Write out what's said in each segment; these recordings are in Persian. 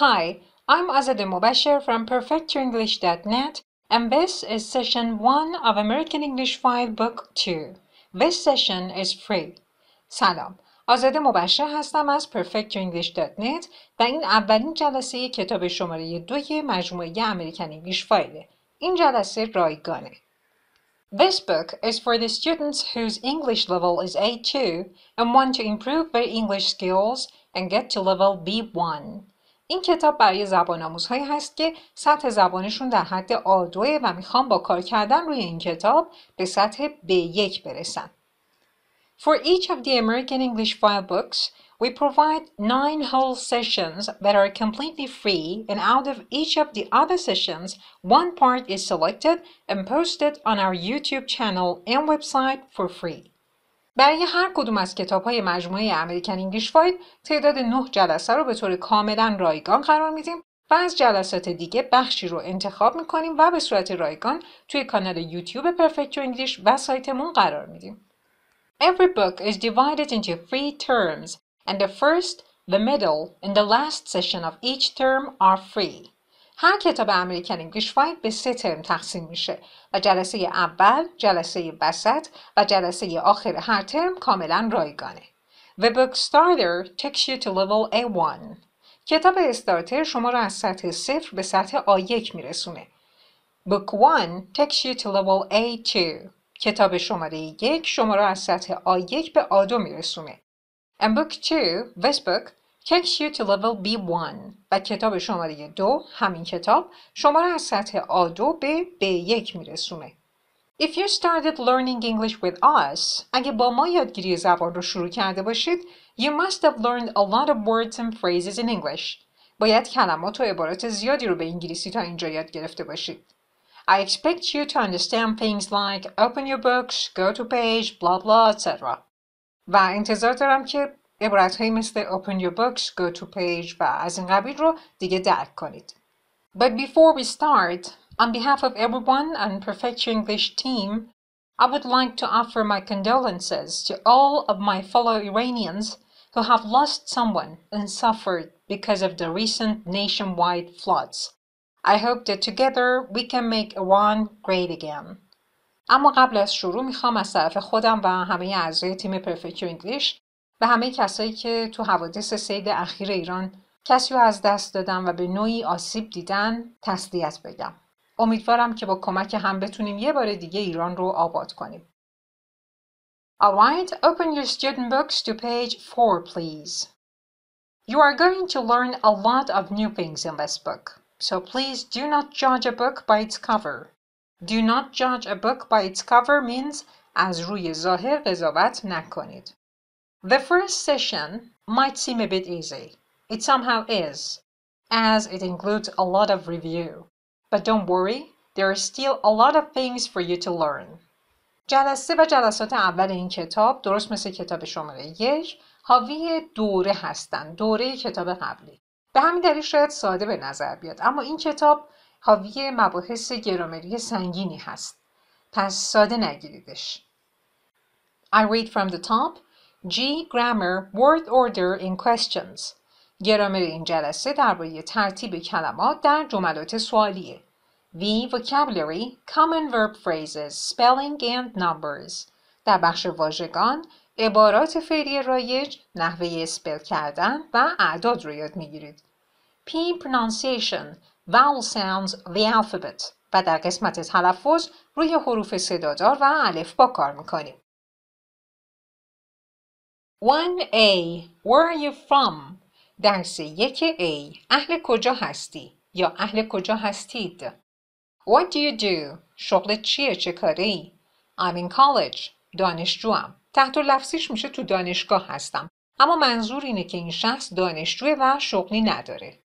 Hi, I'm Azadeh Mubashir from perfectorenglish.net and this is session 1 of American English 5 book 2. This session is free. سلام. آزاده مبشر هستم از perfectorenglish.net و این اولین جلسه کتاب شماره دوی مجموعه امریکن انگلیش فایله. این جلسه رایگانه. This book is for the students whose English level is A2 and want to improve their English skills and get to level B1. این کتاب برای زبان آموزهایی هست که سطح زبانشون در حد A2 و می‌خوام با کار کردن روی این کتاب به سطح B1 برسن. For each of the American English file books, we provide nine whole sessions that are completely free, and out of each of the other sessions, one part is selected and posted on our YouTube channel and website for free. برای هر کدوم از کتاب های مجموعه American English File تعداد نه جلسه رو به طور کاملا رایگان قرار میدیم و از جلسات دیگه بخشی رو انتخاب می‌کنیم و به صورت رایگان توی کانال یوتیوب Perfect English و سایتمون قرار میدیم. Every book is divided into three terms and the first, the middle, and the last session of each term are free. هر کتاب American English File به سه ترم تقسیم میشه و جلسه اول، جلسه وسط و جلسه آخر هر ترم کاملا رایگانه. The book starter takes you to level A1. کتاب استارتر شما را از سطح صفر به سطح A1 میرسونه. Book 1 takes you to level A2. کتاب شماره یک شما را از سطح A1 به A2 میرسونه. And book 2, this book, takes you to level B1 و کتاب شماره دو همین کتاب شما را از سطح A2 به B1 میرسونه. If you started learning English with us, اگه با ما یادگیری زبان رو شروع کرده باشید, you must have learned a lot of words and phrases in English. باید کلمات و عبارات زیادی رو به انگلیسی تا اینجا یاد گرفته باشید. I expect you to understand things like open your books, go to page, blah blah, etc. و انتظار دارم که عبارت هایی مثل open your books, go to page و از این قبیل رو دیگه درک کنید. But before we start, on behalf of everyone on Perfect Your English team, I would like to offer my condolences to all of my fellow Iranians who have lost someone and suffered because of the recent nationwide floods. I hope that together we can make Iran great again. اما قبل از شروع میخوام از طرف خودم و همه اعضای تیم Perfect Your English به همه کسایی که تو حوادث سیل اخیر ایران کسی رو از دست دادن و به نوعی آسیب دیدن تسلیت بگم. امیدوارم که با کمک هم بتونیم یه بار دیگه ایران رو آباد کنیم. Alright, open your student books to page 4 please. You are going to learn a lot of new things in this book, so please do not judge a book by its cover. Do not judge a book by its cover means از روی ظاهر قضاوت نکنید. The first session might seem a bit easy. It somehow is, as it includes a lot of review. But don't worry, there are still a lot of things for you to learn. جلسه و جلسات اول این کتاب درست مثل کتاب شماره یک حاوی دوره هستند دوره کتاب قبلی به همین دلیل شاید ساده به نظر بیاد اما این کتاب حاوی مباحث گرامری سنگینی هست پس ساده نگیریدش I read from the top G. Grammar Word Order in Questions گرامر این جلسه درباره ترتیب کلمات در جملات سوالیه V. Vocabulary Common Verb Phrases Spelling and Numbers در بخش واژگان عبارات فعلی رایج نحوه اسپل کردن و اعداد رو یاد می‌گیرید P. Pronunciation Vowel Sounds the Alphabet و در قسمت تلفظ روی حروف صدادار و الف با کار می‌کنیم 1A Where are you from? درس یک A اهل کجا هستی؟ یا اهل کجا هستید؟ What do you do? شغل چیه؟ چه کاری؟ I'm in college. دانشجوام. تحت لفظیش میشه تو دانشگاه هستم. اما منظور اینه که این شخص دانشجوه و شغلی نداره.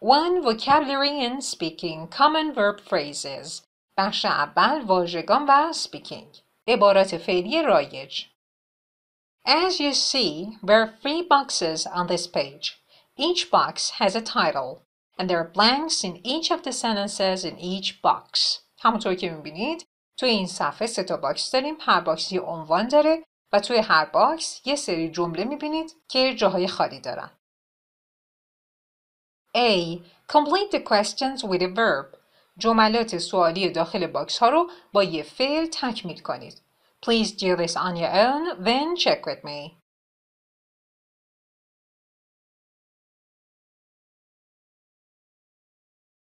One vocabulary and speaking common verb phrases بخش اول واژگان و speaking عبارات فعلی رایج As you see, there are three boxes on this page. Each box has a title, and there are blanks in each of the sentences in each box. همونطور که میبینید توی این صفحه سه تا باکس داریم هر باکس یه عنوان داره و توی هر باکس یه سری جمله میبینید که جاهای خالی دارن. A. Complete the questions with a verb. جملات سوالی داخل باکس ها رو با یه فعل تکمیل کنید. Please do this on your own, then check with me.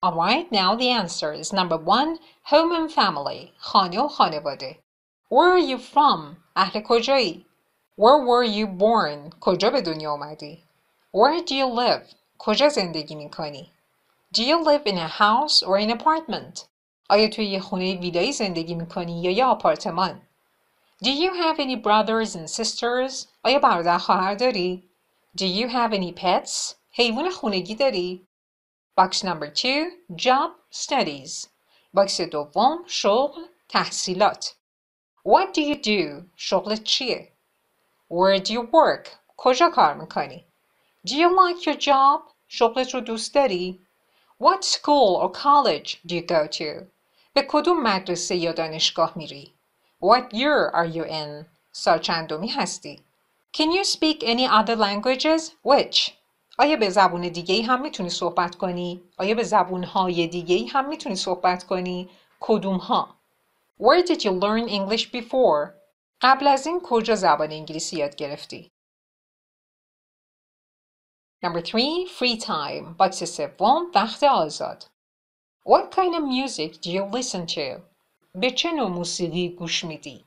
Alright, now the answers. Number one, home and family. خانه و خانواده. Where are you from? اهل کجایی؟ Where were you born? کجا به دنیا آمدی؟ Where do you live? کجا زندگی می کنی؟ Do you live in a house or an apartment? آیا توی یه خونه ویلایی زندگی می کنی یا یه آپارتمان؟ Do you have any brothers and sisters? آیا برادر خواهر داری؟ Do you have any pets? حیوان خونگی داری؟ Box number two, job studies. باکس دوم شغل تحصیلات. What do you do? شغلت چیه؟ Where do you work? کجا کار میکنی؟ Do you like your job? شغلت رو دوست داری؟ What school or college do you go to? به کدوم مدرسه یا دانشگاه میری؟ What year are you in? سال چندمی هستی؟ Can you speak any other languages? Which? آیا به زبون دیگه هم می‌تونی صحبت کنی؟ آیا به زبون های دیگه هم می‌تونی صحبت کنی؟ کدوم ها؟ Where did you learn English before? قبل از این کجا زبان انگلیسی یاد گرفتی؟ Number three, free time. باکس سوم وقت آزاد. What kind of music do you listen to? به چه نوع موسیقی گوش میدی؟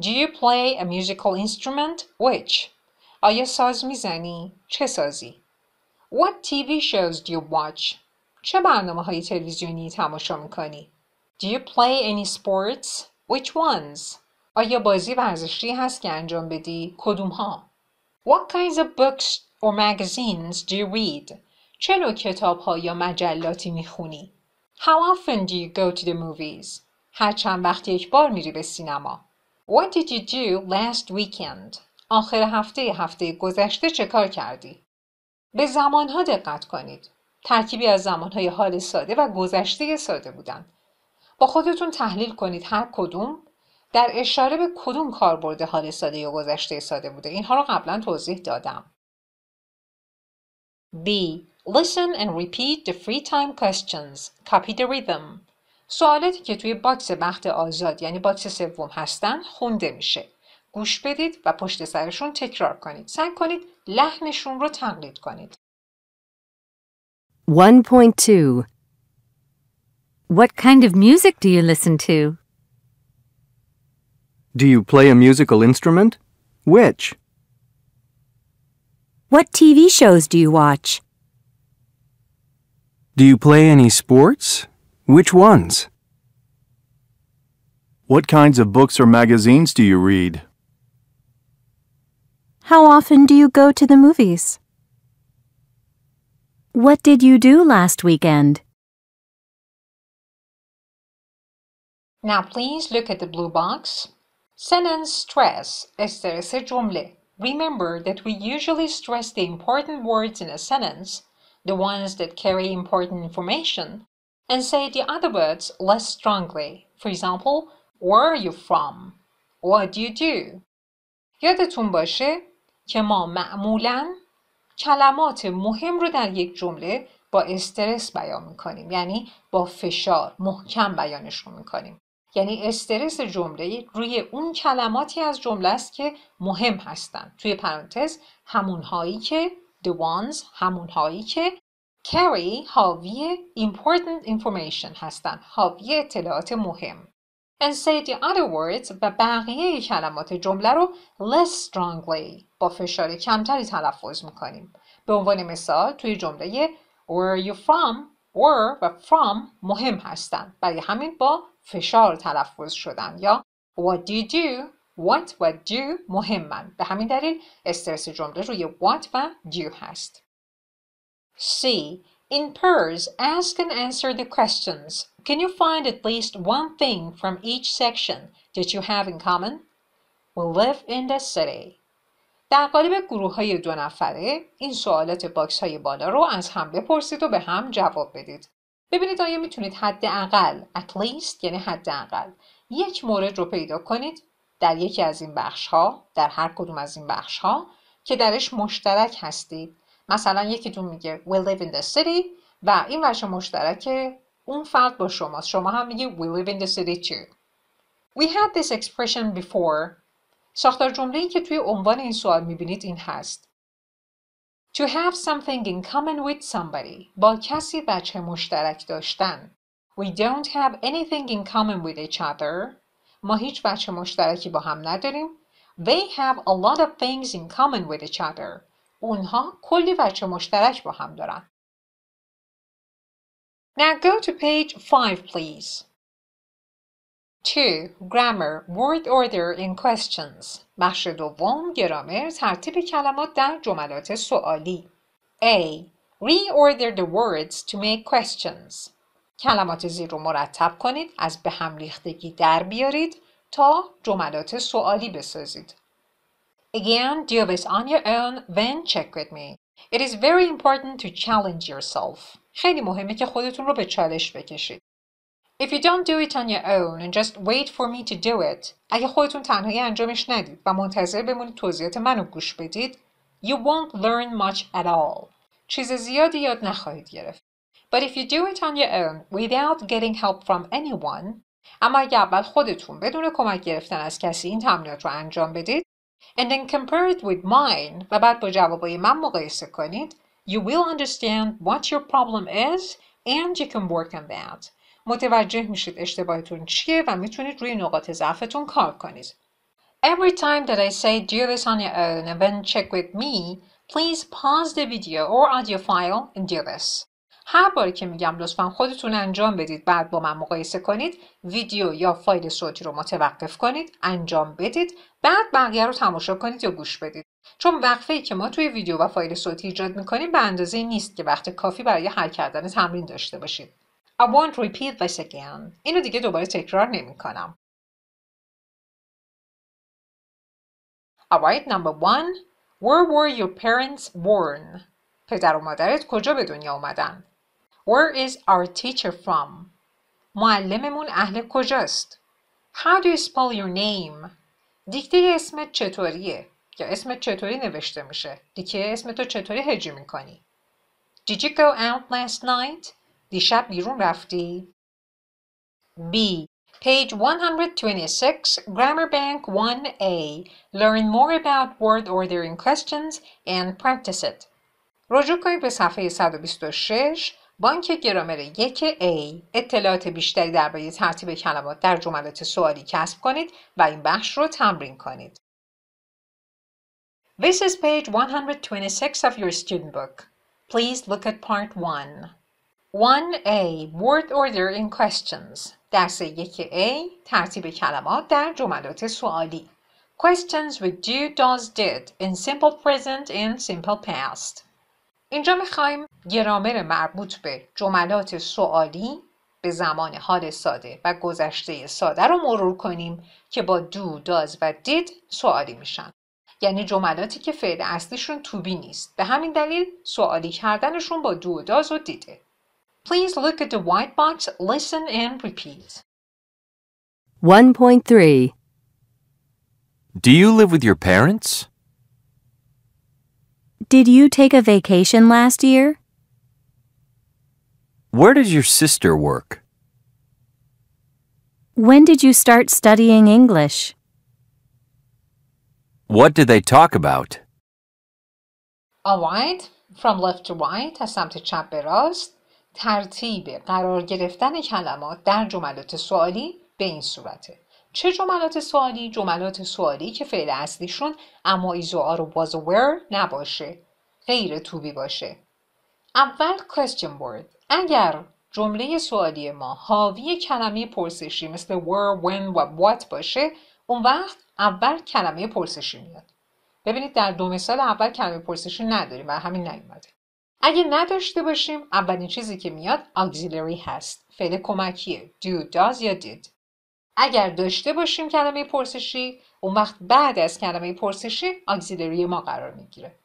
Do you play a musical instrument? Which? آیا ساز میزنی؟ چه سازی؟ What TV shows do you watch? چه برنامه های تلویزیونی تماشا میکنی؟ Do you play any sports? Which ones? آیا بازی ورزشی هست که انجام بدی؟ کدوم ها؟ What kinds of books or magazines do you read? نوع کتاب ها یا مجلاتی می‌خونی؟ How often do you go to the movies? هر چند وقت یک بار میری به سینما. What did you do last weekend? آخر هفته هفته گذشته چه کار کردی؟ به زمانها دقت کنید. ترکیبی از زمانهای حال ساده و گذشته ساده بودن. با خودتون تحلیل کنید هر کدوم در اشاره به کدوم کاربرد حال ساده یا گذشته ساده بوده. اینها رو قبلا توضیح دادم. B. Listen and repeat the free time questions. Copy the rhythm. سوالاتی که توی باکس وقت آزاد یعنی باکس سوم هستن خونده میشه. گوش بدید و پشت سرشون تکرار کنید. سعی کنید لحنشون رو تقلید کنید. 1.2 What kind of music do you listen to? Do you play a musical instrument? Which? What TV shows do you watch? Do you play any sports? Which ones? What kinds of books or magazines do you read? How often do you go to the movies? What did you do last weekend? Now please look at the blue box. Sentence stress استرس جمله. Remember that we usually stress the important words in a sentence, the ones that carry important information, and say the other words less strongly. For example, where are you from? What do you do? یادتون باشه که ما معمولا کلمات مهم رو در یک جمله با استرس بیان میکنیم یعنی با فشار محکم بیانشون میکنیم یعنی استرس جمله روی اون کلماتی از جمله است که مهم هستند. توی پرانتز همون هایی که the ones همون هایی که carry حاوی important information هستند. حاوی اطلاعات مهم. And say the other words و بقیه کلمات جمله رو less strongly با فشار کمتری تلفظ می‌کنیم. به عنوان مثال توی جمله where are you from where و from مهم هستند. برای همین با فشار تلفظ شدن یا what do you do what و do مهمن به همین دلیل استرس جمله روی what و do هست C. In pairs, ask and answer the questions. Can you find at least one thing from each section that you have in common? We live in the city. در قالب گروه های دو نفره این سوالات باکس های بالا رو از هم بپرسید و به هم جواب بدید. ببینید آیا می‌تونید حداقل at least یعنی حداقل یک مورد رو پیدا کنید در یکی از این بخش ها در هر کدوم از این بخش ها که درش مشترک هستید. مثلا یکیتون میگه we live in the city و این وجه مشترک اون فرد با شماست. شما هم میگی we live in the city too. We had this expression before. ساختار جمله که توی عنوان این سوال می‌بینید این هست. To have something in common with somebody با کسی بچه مشترک داشتن We don't have anything in common with each other ما هیچ بچه مشترکی با هم نداریم They have a lot of things in common with each other اونها کلی بچه مشترک با هم دارن Now go to page 5 please 2. Grammar Word order in questions بخش دوم گرامر ترتیب کلمات در جملات سوالی A. Reorder the words to make questions کلمات زیر رو مرتب کنید از به هم ریختگی در بیارید تا جملات سوالی بسازید Again, do this on your own, then check with me. It is very important to challenge yourself. خیلی مهمه که خودتون رو به چالش بکشید. If you don't do it on your own and just wait for me to do it اگه خودتون تنهایی انجامش ندید و منتظر بمونید توضیحات منو گوش بدید you won't learn much at all چیز زیادی یاد نخواهید گرفت But if you do it on your own without getting help from anyone اما اگه اول خودتون بدون کمک گرفتن از کسی این تمرینات رو انجام بدید and then compare it with mine و بعد با جوابای من مقایسه کنید you will understand what your problem is and you can work on that متوجه میشید اشتباهتون چیه و می‌تونید روی نقاط ضعفتون کار کنید. Every time that I say do this on your own and then check with me, please pause the video or audio file and do this. هر باری که میگم لطفا خودتون انجام بدید بعد با من مقایسه کنید ویدیو یا فایل صوتی رو متوقف کنید انجام بدید بعد بقیه رو تماشا کنید یا گوش بدید چون وقفه ای که ما توی ویدیو و فایل صوتی ایجاد می‌کنیم به اندازه نیست که وقت کافی برای حل کردن تمرین داشته باشید I won't repeat this again. اینو دیگه دوباره تکرار نمی کنم. Alright, number one. Where were your parents born? پدر و مادرت کجا به دنیا اومدن؟ Where is our teacher from? معلممون اهل کجاست؟ How do you spell your name? دیکته اسمت چطوریه؟ یا اسمت چطوری نوشته میشه؟ دیگه اسمتو چطوری هجی میکنی؟ Did you go out last night? دیشب بیرون رفتی؟ B. Page 126, Grammar Bank 1A. Learn more about word ordering questions and practice it. رجوع کنید به صفحه 126 بانک گرامر یک A اطلاعات بیشتری درباره ترتیب کلمات در جملات سوالی کسب کنید و این بخش رو تمرین کنید. This is page 126 of your student book. Please look at part 1. 1A Word Order in Questions. درس یک A ترتیب کلمات در جملات سوالی. Questions with do, does, did in simple present and simple past. اینجا می‌خوایم گرامر مربوط به جملات سوالی به زمان حال ساده و گذشته ساده رو مرور کنیم که با do, does و did سوالی میشن. یعنی جملاتی که فعل اصلیشون توبی نیست. به همین دلیل سوالی کردنشون با do does و دیده Please look at the white box, listen and repeat. 1.3 Do you live with your parents? Did you take a vacation last year? Where does your sister work? When did you start studying English? What did they talk about? Alright, from left to right از سمت چپ به راست ترتیب قرار گرفتن کلمات در جملات سوالی به این صورته. چه جملات سوالی؟ جملات سوالی که فعل اصلیشون اما ایزو رو باز where نباشه. غیر توبی باشه. اول question word. اگر جمله سوالی ما حاوی کلمه پرسشی مثل where, when و what باشه اون وقت اول کلمه پرسشی میاد. ببینید در دو مثال اول کلمه پرسشی نداریم و همین نیومده. اگه نداشته باشیم اولین چیزی که میاد auxiliary هست. فعل کمکیه. Do, does یا did. اگر داشته باشیم کلمه پرسشی اون وقت بعد از کلمه پرسشی auxiliary ما قرار می‌گیره.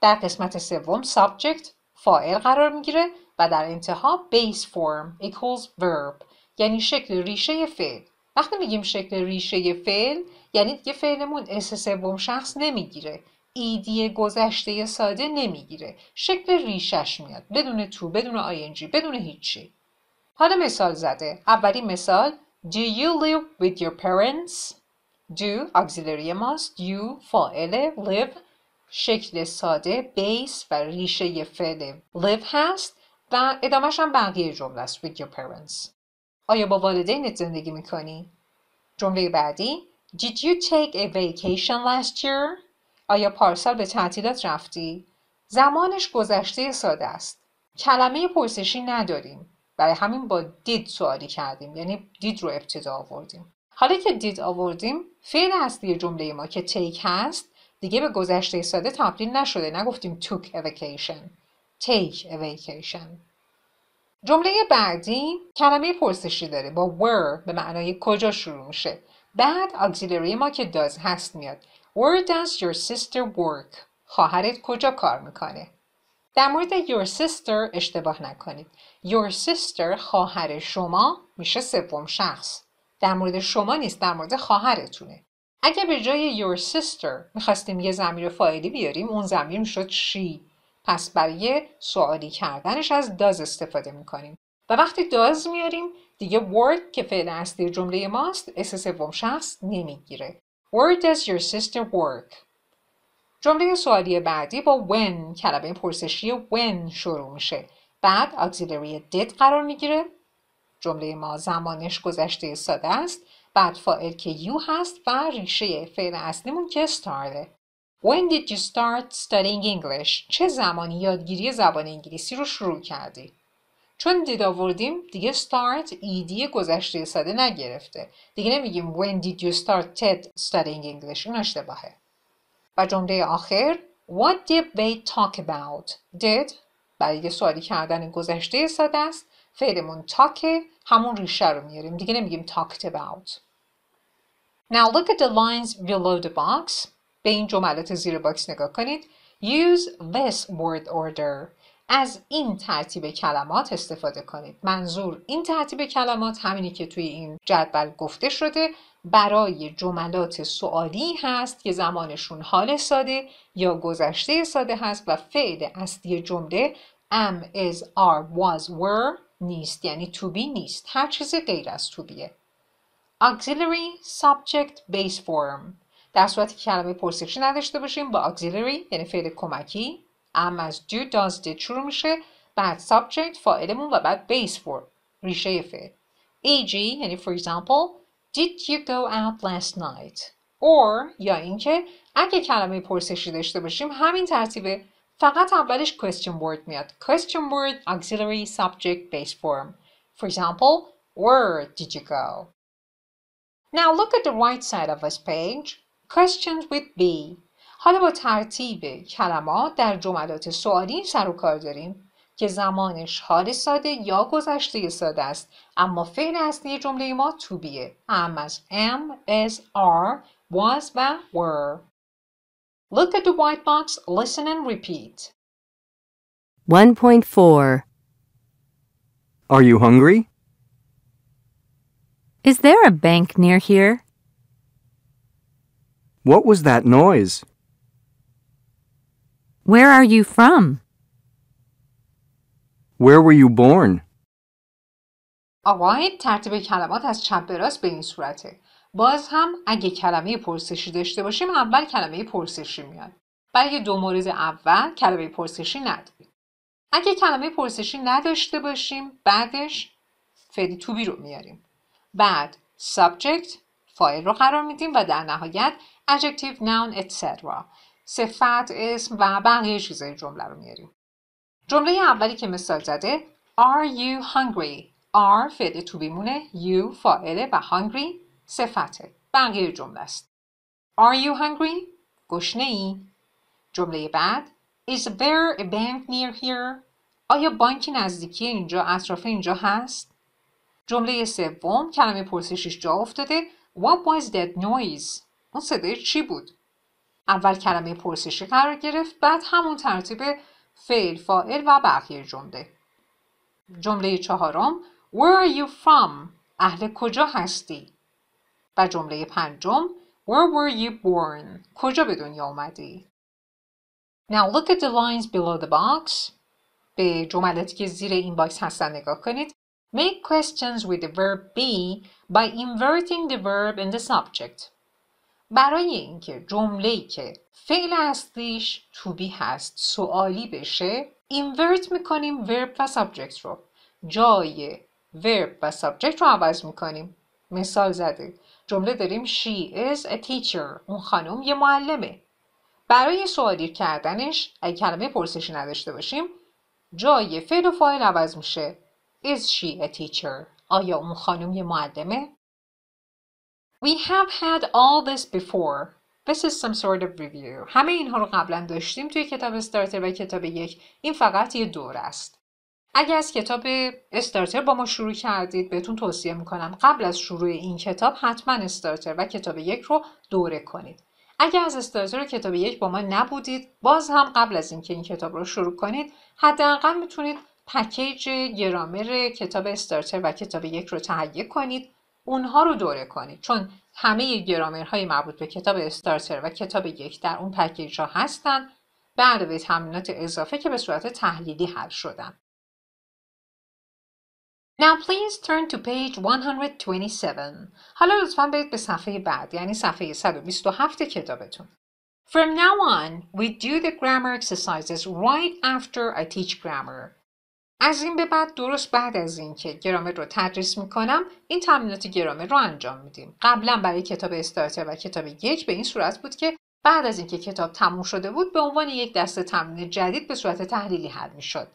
در قسمت سوم subject فاعل قرار می‌گیره و در انتها base form equals verb یعنی شکل ریشه فعل. وقتی میگیم شکل ریشه فعل یعنی دیگه فعلمون اس سوم شخص نمی‌گیره. ایدی گذشته ساده نمی‌گیره. شکل ریشش میاد. بدون تو بدون آینجی بدون هیچی. حالا مثال زده. اولی مثال. Do you live with your parents? Do auxiliary ماست you فاعل live. شکل ساده بیس و ریشه فعل live هست و ادامهش هم بقیه جمله است. With your parents. آیا با والدینت زندگی می‌کنی؟ جمله بعدی. Did you take a vacation last year? آیا پارسال به تعطیلات رفتی؟ زمانش گذشته ساده است. کلمه پرسشی نداریم. برای همین با دید سوالی کردیم یعنی دید رو ابتدا آوردیم. حالا که دید آوردیم فعل اصلی جمله ما که take هست دیگه به گذشته ساده تبدیل نشده نگفتیم took a vacation take جمله بعدی کلمه پرسشی داره با where به معنای کجا شروع میشه بعد اگزیلری ما که does هست میاد Where does your sister work? خواهرت کجا کار می‌کنه؟ در مورد your sister اشتباه نکنید. Your sister خواهر شما میشه سوم شخص. در مورد شما نیست در مورد خواهرتونه. اگه به جای your sister می‌خواستیم یه زمیر فاعلی بیاریم اون زمیر می‌شد she. پس برای سوالی کردنش از does استفاده می‌کنیم. و وقتی does میاریم دیگه work که فعل اصلی جمله ماست اس سوم شخص نمی‌گیره. Where does your sister work? جمله سوالی بعدی با when کلمه پرسشی when شروع میشه. بعد اکسیلری did قرار می‌گیره. جمله ما زمانش گذشته ساده است. بعد فاعل که you هست و ریشه فعل اصلیمون که started. When did you start studying English? چه زمانی یادگیری زبان انگلیسی رو شروع کردی؟ چون دید آوردیم دیگه start ایدی گذشته ساده نگرفته. دیگه نمیگیم when did you start studying English. اون اشتباهه. و جمله آخر what did they talk about? did برای سوالی کردن گذشته ساده است. فعلمون talk همون ریشه رو میاریم. دیگه نمیگیم talked about. Now look at the lines below the box. به این جملات زیر باکس نگاه کنید. Use this word order. از این ترتیب کلمات استفاده کنید. منظور این ترتیب کلمات همینی که توی این جدول گفته شده برای جملات سوالی هست که زمانشون حال ساده یا گذشته ساده هست و فعل اصلی جمله am, is, are, was, were نیست. یعنی to be نیست. هر چیزی غیر از to beه auxiliary subject base form. در صورتی که کلمه پرسشی نداشته باشیم با auxiliary یعنی فعل کمکی ام از do does did شروع میشه بعد subject فاعلمون و بعد base for ریشه فعل eg یعنی for example did you go out last night or یا اینکه اگه کلمه پرسشی داشته باشیم همین ترتیبه فقط اولش question word میاد question word auxiliary subject base form for example where did you go now look at the right side of this page questions with be حالا با ترتیب کلمات در جملات سوالی این سر و کار داریم که زمانش حال ساده یا گذشته ساده است اما فعل اصلی جمله ما تو بیه ام از ام از آر واز و ور Look at the white box, listen and repeat. 1.4 Are you hungry? Is there a bank near here? What was that noise? Where are you from? Where were you born? آقای ترتیب کلمات از چپ به راست به این صورته. باز هم اگه کلمه پرسشی داشته باشیم اول کلمه پرسشی میاد. برای دو مورد اول کلمه پرسشی نداریم. اگه کلمه پرسشی نداشته باشیم بعدش فعل تو بی رو میاریم. بعد subject فایل رو قرار میدیم و در نهایت adjective, noun, etc. صفت، اسم و بقیه چیزای جمله رو میاریم. جمله اولی که مثال زده Are you hungry? Are فعل تو بیمونه You فاعله و hungry صفته. بقیه جمله است. Are you hungry? گشنه ای؟ جمله بعد Is there a bank near here? آیا بانکی نزدیکی اینجا اطراف اینجا هست؟ جمله سوم کلمه پرسشش جا افتاده What was that noise? اون صدای چی بود؟ اول کلمه پرسشی قرار گرفت بعد همون ترتیب فعل فاعل و بقیه جمله جمله چهارم Where are you from? اهل کجا هستی؟ و جمله پنجم Where were you born? کجا به دنیا اومدی؟ Now look at the lines below the box. به جملاتی که زیر این باکس هستن نگاه کنید. Make questions with the verb be by inverting the verb in the subject. برای اینکه جمله‌ای که فعل اصلیش to be هست سوالی بشه invert می‌کنیم verb و subject رو. جای verb و subject رو عوض می‌کنیم. مثال زده. جمله داریم she is a teacher. اون خانم یه معلمه. برای سوالی کردنش اگه کلمه پرسشی نداشته باشیم جای فعل و فاعل عوض میشه. Is she a teacher? آیا اون خانم یه معلمه؟ We have had all this before. This is some sort of review. همه اینها رو قبلا داشتیم توی کتاب استارتر و کتاب یک. این فقط یه دور است. اگر از کتاب استارتر با ما شروع کردید بهتون توصیه می‌کنم قبل از شروع این کتاب حتما استارتر و کتاب یک رو دوره کنید. اگر از استارتر و کتاب یک با ما نبودید باز هم قبل از اینکه این کتاب رو شروع کنید حداقل می‌تونید پکیج گرامر کتاب استارتر و کتاب یک رو تهیه کنید اونها رو دوره کنید چون همه گرامرهای مربوط به کتاب استارتر و کتاب یک در اون پکیج ها هستن به علاوه تمرینات اضافه که به صورت تحلیلی حل شدن Now please turn to page 127. حالا لطفا برید به صفحه بعد یعنی صفحه 127 کتابتون. From now on, we do the grammar exercises right after I teach grammar. از این به بعد درست بعد از اینکه گرامر رو تدریس می‌کنم این تمرینات گرامر رو انجام میدیم. قبلا برای کتاب استارتر و کتاب یک به این صورت بود که بعد از اینکه کتاب تموم شده بود به عنوان یک دسته تمرین جدید به صورت تحلیلی حل می‌شد.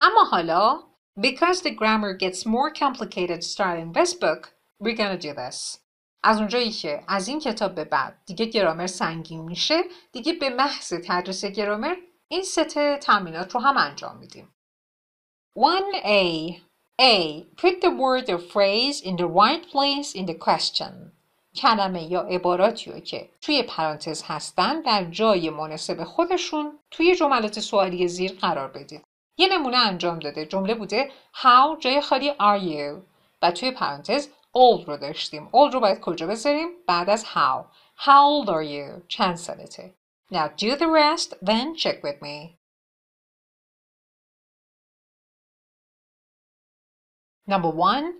اما حالا because the grammar gets more complicated starting this book we're gonna do this. از اونجایی که از این کتاب به بعد دیگه گرامر سنگین میشه دیگه به محض تدریس گرامر این ست تمرینات رو هم انجام میدیم. 1a. A. Put the word or phrase in the right place in the question. کلمه یا عباراتی رو که توی پرانتز هستن در جای مناسب خودشون توی جملات سوالی زیر قرار بدید. یه نمونه انجام داده. جمله بوده How جای خالی are you و توی پرانتز old رو داشتیم. old رو باید کجا بذاریم؟ بعد از how. How old are you? چند سالته؟ Now do the rest, then check with me. Number one,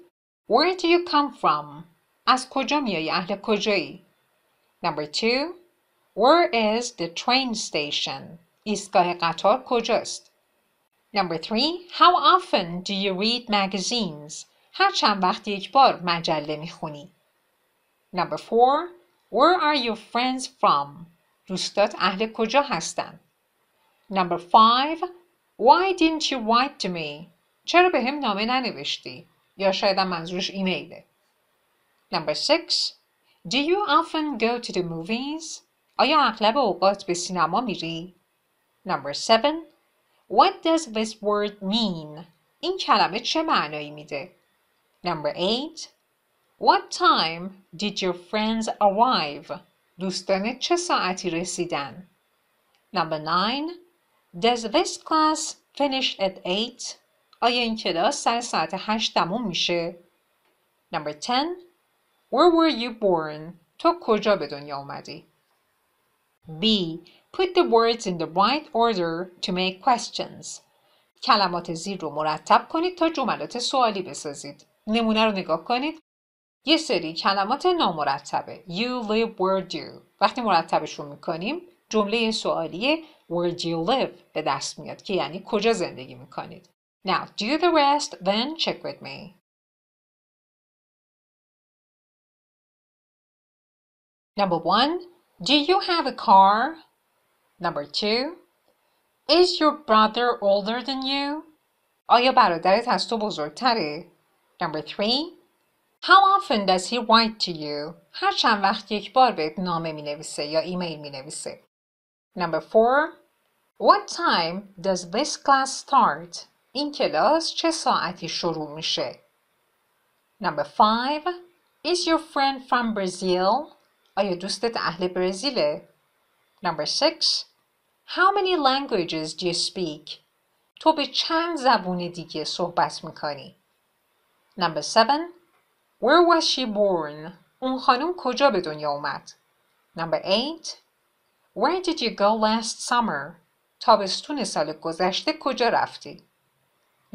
where do you come from? از کجا میایی؟ اهل کجایی؟ Number two, where is the train station? ایستگاه قطار کجاست؟ Number three, how often do you read magazines? هر چند وقت یک بار مجله میخونی؟ Number four, where are your friends from? دوستات اهل کجا هستند؟ Number five, why didn't you write to me? چرا به هم نامه ننوشتی؟ یا شاید هم منظورش ایمیله. Number six. Do you often go to the movies? آیا اغلب اوقات به سینما میری؟ Number seven. What does this word mean? این کلمه چه معنایی میده؟ Number eight. What time did your friends arrive? دوستان چه ساعتی رسیدن؟ Number nine. Does this class finish at eight? آیا این کلاس سر ساعت هشت تموم میشه؟ Number 10. Where were you born? تو کجا به دنیا اومدی؟ B. Put the words in the right order to make questions. کلمات زیر رو مرتب کنید تا جملات سوالی بسازید. نمونه رو نگاه کنید. یه سری کلمات نامرتبه. You live where do. وقتی مرتبشون می‌کنیم جمله سوالی Where do you live به دست میاد که یعنی کجا زندگی می‌کنید. Now do the rest, then check with me. Number one, do you have a car? Number two, is your brother older than you? آیا برادرت از تو بزرگتره؟ Number three, how often does he write to you? هر چند وقت یک بار بهت نامه می نویسه یا ایمیل می نویسه. Number four, what time does this class start? این کلاس چه ساعتی شروع میشه؟ Number five. Is your friend from Brazil? آیا دوستت اهل برزیله؟ Number six. How many languages do you speak? تو به چند زبون دیگه صحبت می‌کنی؟ Number seven. Where was she born? اون خانم کجا به دنیا اومد؟ Number eight. Where did you go last summer? تابستون سال گذشته کجا رفتی؟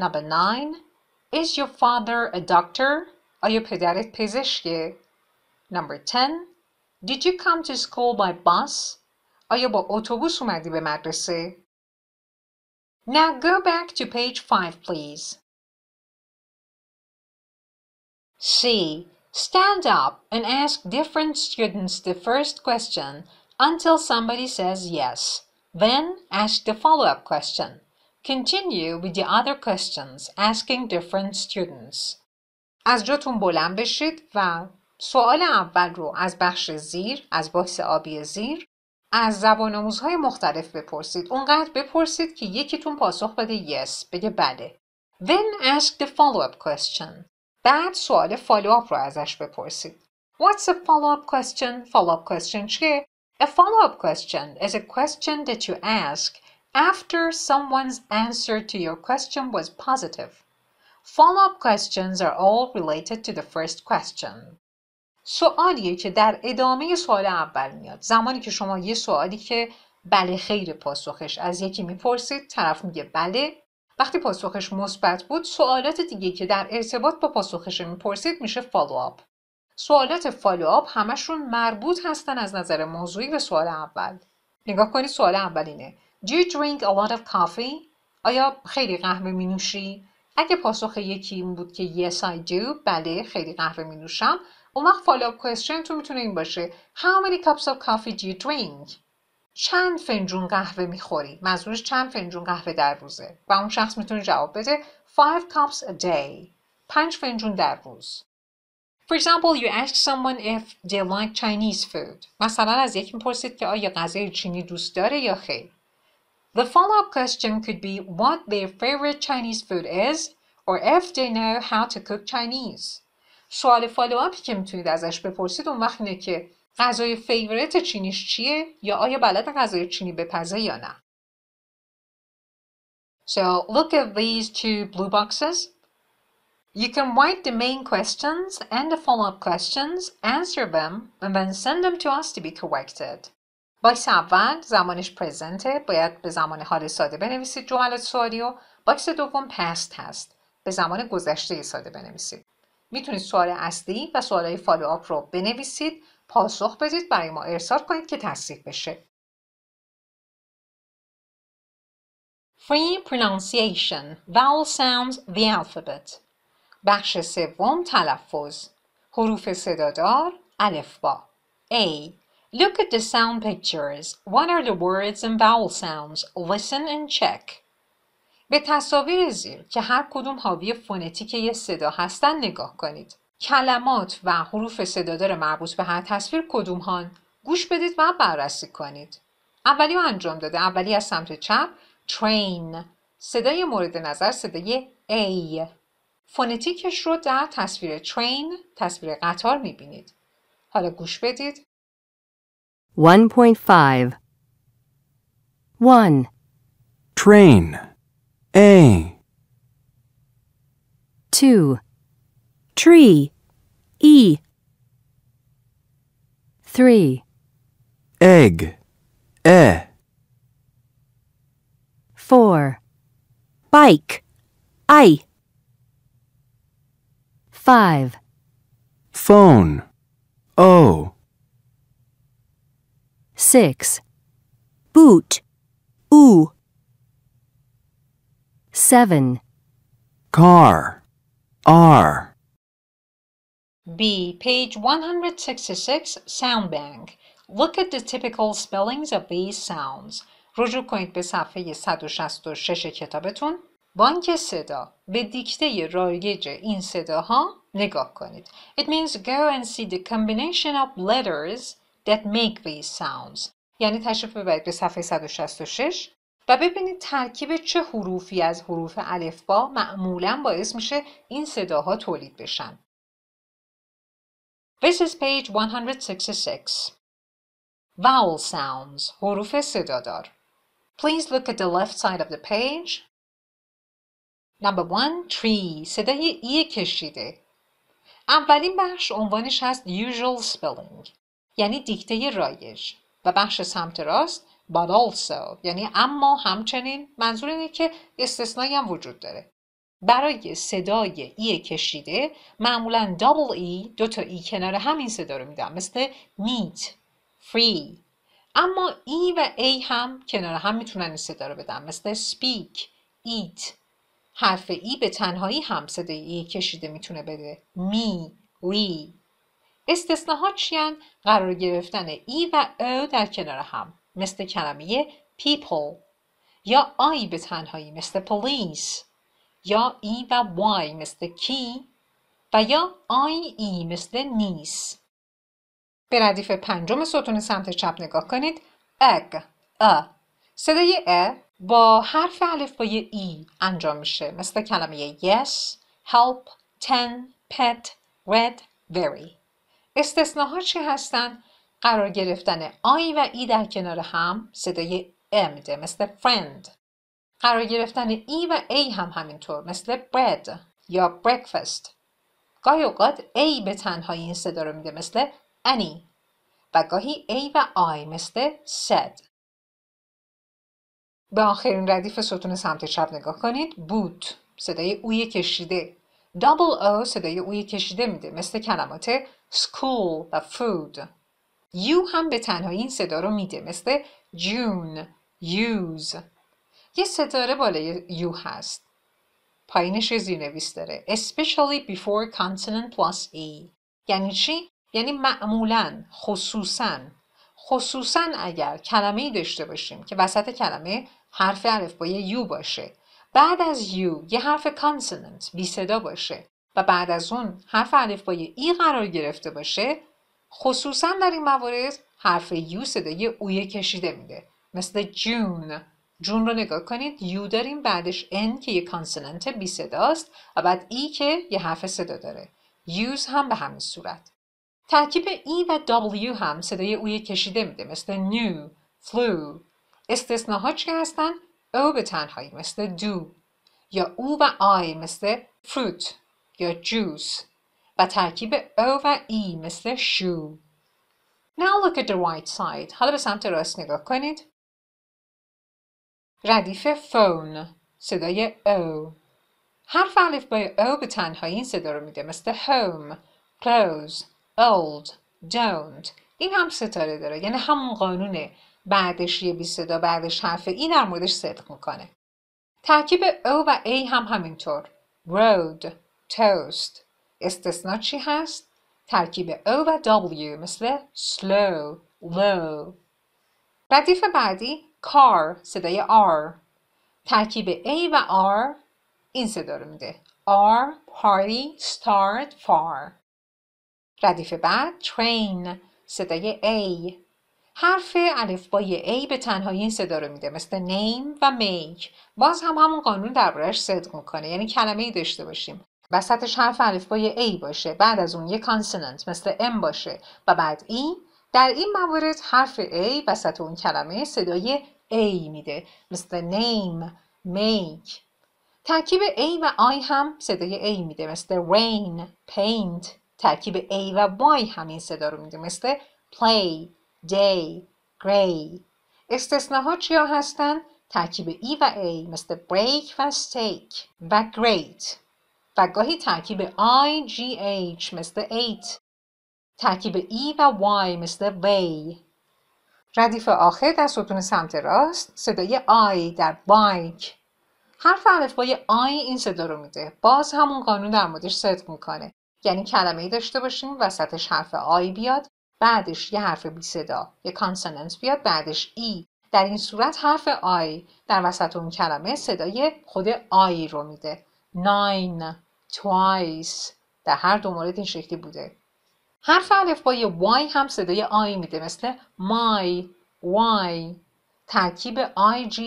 Number 9 Is your father a doctor? آیا پدرت پزشکه؟ Number 10 Did you come to school by bus? آیا با اتوبوس اومدی به مدرسه؟ Now go back to page 5 please. C. Stand up and ask different students the first question until somebody says yes. Then ask the follow-up question. Continue with the other questions, asking different students. از جاتون بلند بشید و سوال اول رو از بخش زیر، از باکس آبی زیر از زبان آموزهای مختلف بپرسید. اونقدر بپرسید که یکیتون پاسخ بده yes، بگه بله. Then ask the follow-up question. بعد سوال follow-up رو ازش بپرسید. What's a follow-up question? Follow-up question چیه؟ A follow-up question is a question that you ask after someone's answer to your question was positive. Follow-up questions are all related to the first question. سوالیه که در ادامه سوال اول میاد. زمانی که شما یه سوالی که بله خیر پاسخش از یکی می‌پرسید طرف میگه بله. وقتی پاسخش مثبت بود سوالات دیگه که در ارتباط با پاسخش می‌پرسید میشه follow-up سوالات follow-up همشون مربوط هستن از نظر موضوعی به سوال اول. نگاه کنید سوال اول اینه. Do you drink a lot of coffee? آیا خیلی قهوه می نوشی؟ اگه پاسخ یکی این بود که Yes I do بله خیلی قهوه می نوشم اون وقت فالوآپ کوشن تو می‌تونه این باشه How many cups of coffee do you drink? چند فنجون قهوه می‌خوری؟ منظورش چند فنجون قهوه در روزه و اون شخص می‌تونه جواب بده Five cups a day پنج فنجون در روز For example, you ask someone if they like Chinese food. مثلا از یک می‌پرسید که آیا غذای چینی دوست داره یا خیر. The follow-up question could be what their favorite Chinese food is or if they know how to cook Chinese. سوال فالوآپی که میتونید ازش بپرسید اون وقت اینه که غذای فیورت چینیش چیه یا آیا بلد غذای چینی بپزه یا نه. So look at these two blue boxes. You can write the main questions and the follow-up questions, answer them, and then send them to us to be corrected. box اول زمانش present ه باید به زمان حال ساده بنویسید جملات سوالی و box دوم past هست به زمان گذشته ساده بنویسید. می‌تونید سوال اصلی و سوالهای follow-up رو بنویسید. پاسخ بدید برای ما ارسال کنید که تصدیق بشه. Three pronunciation. Vowel sounds the alphabet. بخش سوم تلفظ. حروف صدادار الفبا A. Look at the sound pictures. What are the words and vowel sounds? Listen and check. به تصاویر زیر که هر کدوم حاوی فونتیک یه صدا هستن نگاه کنید. کلمات و حروف صدادار مربوط به هر تصویر کدوم هان؟ گوش بدید و بررسی کنید. اولی رو انجام داده. اولی از سمت چپ train. صدای مورد نظر صدای A. فونتیکش رو در تصویر train تصویر قطار می‌بینید. حالا گوش بدید 1.5 1, Train. A. 2, tree, E. 3, Egg. E. 4, bike, I. 5, Phone. O. 6, boot, oo. 7, Car. R. B. Page 166, Sound Bank. Look at the typical spellings of these sounds. رجوع کنید به صفحه 166 کتابتون. بانک صدا به دیکته رایج این صداها نگاه کنید. It means go and see the combination of letters that make these sounds. یعنی تشریف ببرید به صفحه 166 و ببینید ترکیب چه حروفی از حروف الفبا معمولا باعث میشه این صداها تولید بشن. This is page 166. Vowel sounds. حروف صدادار. Please look at the left side of the page. Number one, tree. صدای ای کشیده. اولین بخش عنوانش هست usual spelling. یعنی دیکته رایج. و بخش سمت راست but also یعنی اما همچنین منظور اینه که استثنایی هم وجود داره. برای صدای ای کشیده معمولا دابل ای دو تا ای کنار همین صدا رو میدم مثل میت free. اما ای و ای هم کنار هم می‌تونن این صدا رو بدن مثل speak eat. حرف ای به تنهایی هم صدای ای کشیده می‌تونه بده. می وی استثناها چیان قرار گرفتن ای و او در کنار هم. مثل کلمه people. یا آی به تنهایی مثل police. یا ای و وای مثل کی. و یا آی ای مثل نیس به ردیف پنجم ستون سمت چپ نگاه کنید. اگ ا. صدای ا با حرف الفبای ای انجام میشه. مثل کلمه yes, help, ten, pet, red, very. استثناها چی هستن؟ قرار گرفتن آی و ای در کنار هم صدای ا میده مثل friend. قرار گرفتن ای و ای هم همینطور مثل bread یا breakfast. گاهی اوقات ای به تنهایی این صدا رو میده مثل any. و گاهی ای و آی مثل said. به آخرین ردیف ستون سمت چپ نگاه کنید. بوت صدای اوی کشیده. دابل او صدای اوی کشیده میده مثل کلمات school و food. یو هم به تنهایی این صدا رو میده مثل جون use. یه ستاره بالای یو هست. پایینش زیرنویس داره. Especially before consonant plus e. یعنی چی؟ یعنی معمولا خصوصا. خصوصا اگر کلمه ای داشته باشیم که وسط کلمه حرف با یو باشه. بعد از یو یه حرف کانسوننت بی صدا باشه. و بعد از اون حرف الفبای ای قرار گرفته باشه خصوصا در این موارد حرف U صدای اوی کشیده میده مثل June. June رو نگاه کنید U داریم بعدش N که یه consonant بی صداست و بعد E که یه حرف صدا داره. use هم به همین صورت. ترکیب E و W هم صدای اوی کشیده میده مثل new flew. استثناها چی هستن؟ O به تنهایی مثل do. یا O و I مثل فروت. یا جوس و ترکیب او و ای مثل شو Now look at the right side. حالا به سمت راست نگاه کنید. ردیف فون صدای او حرف الف با او به تنهایی این صدا رو میده مثل home, close, old, don't. این هم ستاره داره یعنی همون قانونه بعدش یه بی صدا بعدش حرف ای در موردش صدق می‌کنه ترکیب او و ای هم همینطور road, toast. استثنا چی هست؟ ترکیب او و W مثل slow, low. ردیف بعدی car صدای R. ترکیب A و R این صدا رو میده. R party start far. ردیف بعد train صدای A. حرف الفبای A به تنهایی این صدا رو میده مثل name و make. باز هم همون قانون دربارهش صدق می‌کنه یعنی کلمه ای داشته باشیم. وسطش حرف الفبای A باشه بعد از اون یه کانسوننت مثل M باشه و بعد E در این موارد حرف A وسط اون کلمه صدای A میده مثل name make. ترکیب A و I هم صدای A میده مثل rain paint. ترکیب A و Y همین صدا رو میده مثل play day gray. استثناها چیا هستن؟ ترکیب E و A مثل break و steak و great. و گاهی ترکیب I, G, H مثل eight ترکیب E و Y مثل way ردیف آخر در ستون سمت راست صدای I در بایک حرف الفبای I این صدا رو میده. باز همون قانون در موردش صدق می‌کنه. یعنی کلمه ای داشته باشیم وسطش حرف آی بیاد بعدش یه حرف بی صدا. یه consonant بیاد بعدش E. در این صورت حرف I در وسط اون کلمه صدای خود I رو میده. Nine twice در هر دو مورد این شکلی بوده. حرف الفبای y هم صدای I میده مثل my why ترکیب I, G,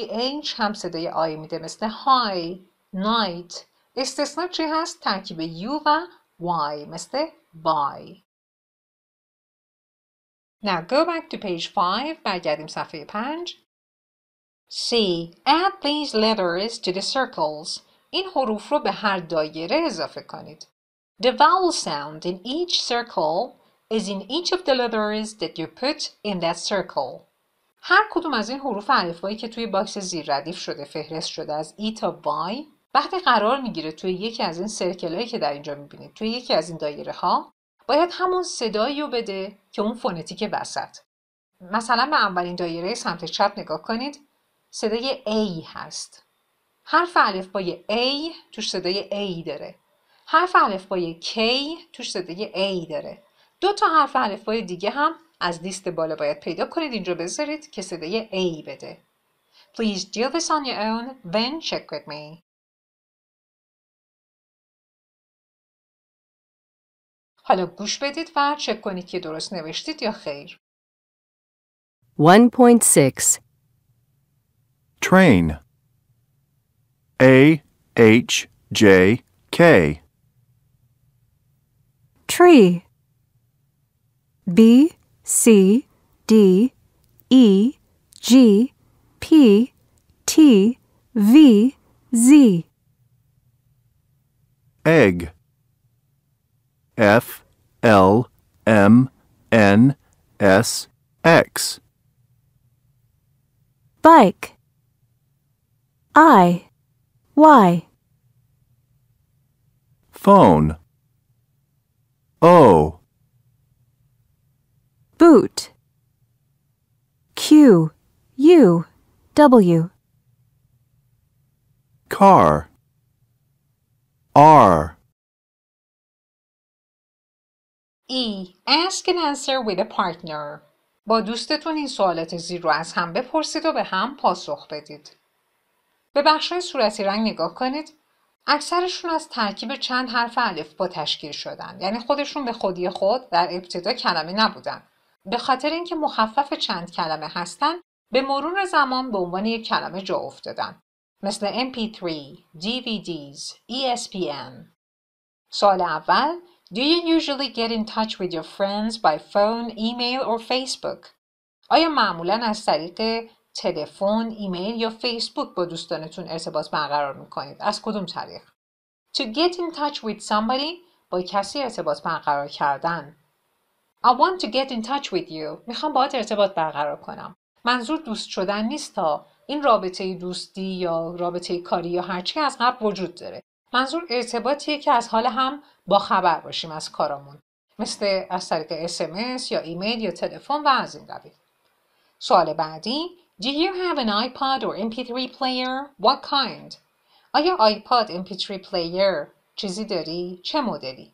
H هم صدای I میده مثل high night استثنا چی هست؟ ترکیب U و Y مثل buy Now go back to page 5 برگردیم صفحه 5 C. Add these letters to the circles. این حروف رو به هر دایره اضافه کنید. The vowel sound in each circle is in each of the letters that you put in that circle. هر کدوم از این حروف الفبایی که توی box زیر ردیف شده فهرست شده از A تا Y وقتی قرار می‌گیره توی یکی از این سرکل هایی که در اینجا می‌بینید توی یکی از این دایره ها باید همون صدایی رو بده که اون فونتیک وسط. مثلا به اولین دایره سمت چپ نگاه کنید صدای A هست. حرف الفبای A توش صدای A داره. حرف الفبای K توش صدای A داره. دو تا حرف الفبای دیگه هم از لیست بالا باید پیدا کنید اینجا بذارید که صدای A بده. Please do this on your own then check with me. حالا گوش بدید و چک کنید که درست نوشتید یا خیر. 1.6 Train. A H J K. Tree B C D E G P T V Z Egg. F L M N S X. Bike I Y Phone. O. Boot Q U W Car. R. E. Ask and answer with a partner. با دوستتون این سوالات زیر رو از هم بپرسید و به هم پاسخ بدید. به بخشای صورتی رنگ نگاه کنید. اکثرشون از ترکیب چند حرف الف با تشکیل شدن. یعنی خودشون به خودی خود در ابتدا کلمه نبودن. به خاطر اینکه مخفف چند کلمه هستن به مرور زمان به عنوان یک کلمه جا افتادن. مثل MP3, DVDs, ESPN. سوال اول Do you usually get in touch with your friends by phone, email or Facebook? آیا معمولا از طریق تلفن، ایمیل یا فیسبوک با دوستانتون ارتباط برقرار می‌کنید؟ از کدوم طریق؟ To get in touch with somebody با کسی ارتباط برقرار کردن. I want to get in touch with you. می‌خوام باهات ارتباط برقرار کنم. منظور دوست شدن نیست تا این رابطه دوستی یا رابطه کاری یا هرچی از قبل وجود داره. منظور ارتباطیه که از حال هم با خبر باشیم از کارامون. مثل از طریق اسمس یا ایمیل یا تلفن و از این قبیل. سوال بعدی Do you have an iPod or MP3 player? What kind? آیا آیپاد MP3 player چیزی داری؟ چه مدلی؟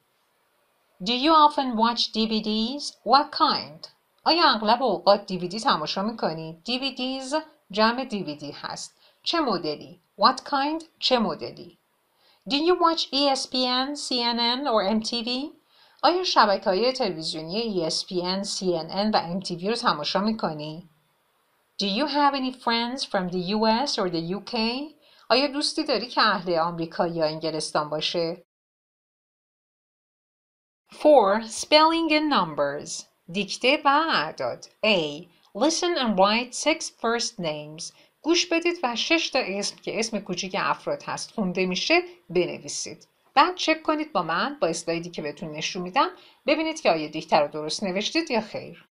Do you often watch DVDs? What kind? آیا اغلب اوقات DVD تماشا میکنی؟ DVDs جمع DVD هست. چه مدلی؟ What kind? چه مدلی؟ Do you watch ESPN, CNN or MTV? آیا شبکه های تلویزیونی ESPN, CNN و MTV رو تماشا میکنی؟ Do you have any friends from the US or the UK? آیا دوستی داری که اهل آمریکا یا انگلستان باشه؟ 4. Spelling and numbers دیکته و اعداد A. Listen and write six first names گوش بدید و شش تا اسم که اسم کوچیک افراد هست خونده میشه بنویسید. بعد چک کنید با من با اسلایدی که بهتون نشون میدم ببینید که آیا دیکته رو درست نوشتید یا خیر.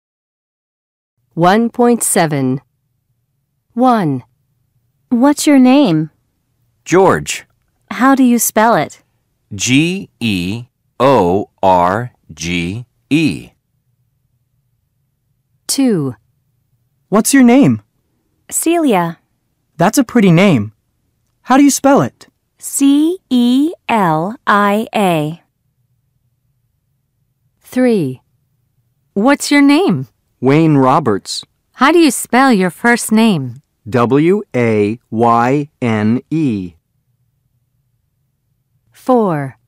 1.7 1. What's your name? George. How do you spell it? G E O R G E. 2. What's your name? Celia. That's a pretty name. How do you spell it? C E L I A. 3. What's your name? Wayne Roberts. How do you spell your first name? W A Y N E. 4.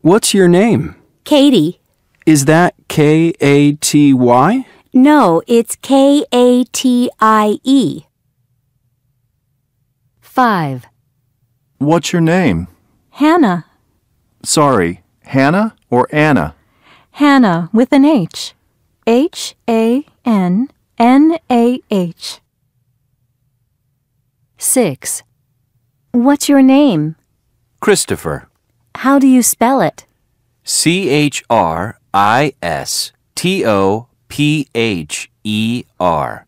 What's your name? Katie. Is that K A T Y? No, it's K A T I E. 5. What's your name? Hannah. Sorry, Hannah or Anna? Hannah with an H. H A N N A H. 6. What's your name? Christopher. How do you spell it? C H R I S T O P H E R.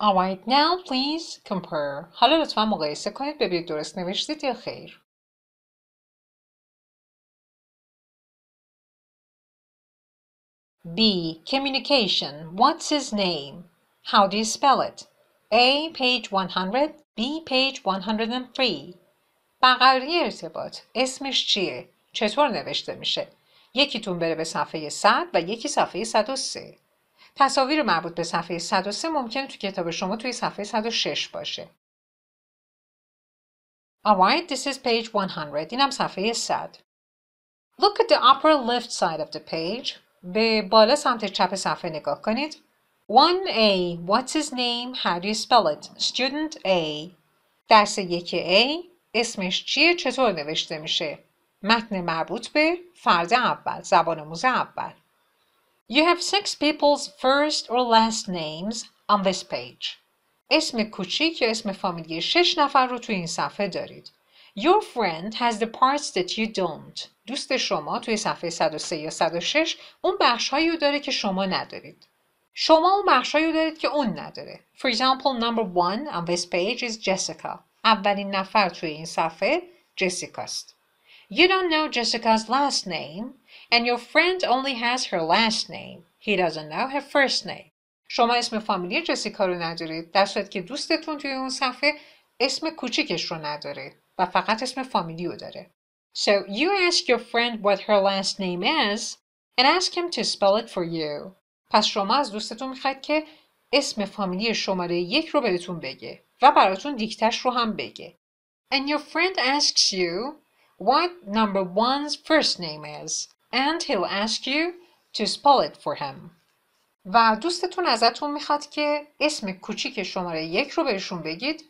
Alright, now please compare. حالا لطفا مقایسه کنید ببینید درست نوشتید یا خیر. B. Communication. What's his name? How do you spell it? A. Page 100. B. Page 103. برقراری ارتباط. اسمش چیه؟ چطور نوشته میشه؟ یکیتون بره به صفحه 100 و یکی صفحه 103. تصاویر مربوط به صفحه 103 ممکنه تو کتاب شما توی صفحه 106 باشه. Alright, this is page 100. اینم صفحه 100. Look at the upper left side of the page. به بالا سمت چپ صفحه نگاه کنید. 1A. What's his name? How do you spell it? Student A. درس یک A. اسمش چیه؟ چطور نوشته میشه؟ متن مربوط به فرد اول. زبان آموز اول. You have six people's first or last names on this page. اسم کوچیک یا اسم فامیلی شش نفر رو توی این صفحه دارید. Your friend has the parts that you don't. دوست شما توی صفحه 103 یا 106 اون بخشهایی رو داره که شما ندارید. شما اون بخشهایی رو دارید که اون نداره. For example, number one on this page is Jessica. اولین نفر توی این صفحه جسیکاست. You don't know Jessica's last name and your friend only has her last name. He doesn't know her first name. شما اسم فامیلی جسیکا رو ندارید در صورتی که دوستتون توی اون صفحه اسم کوچیکش رو نداره و فقط اسم فامیلی رو داره. So you ask your friend what her last name is and ask him to spell it for you. پس شما از دوستتون می‌خواید که اسم فامیلی شماره یک رو بهتون بگه و براتون دیکتش رو هم بگه. And your friend asks you what number one's first name is and he'll ask you to spell it for him. و دوستتون ازتون می‌خواد که اسم کوچیک شماره یک رو بهشون بگید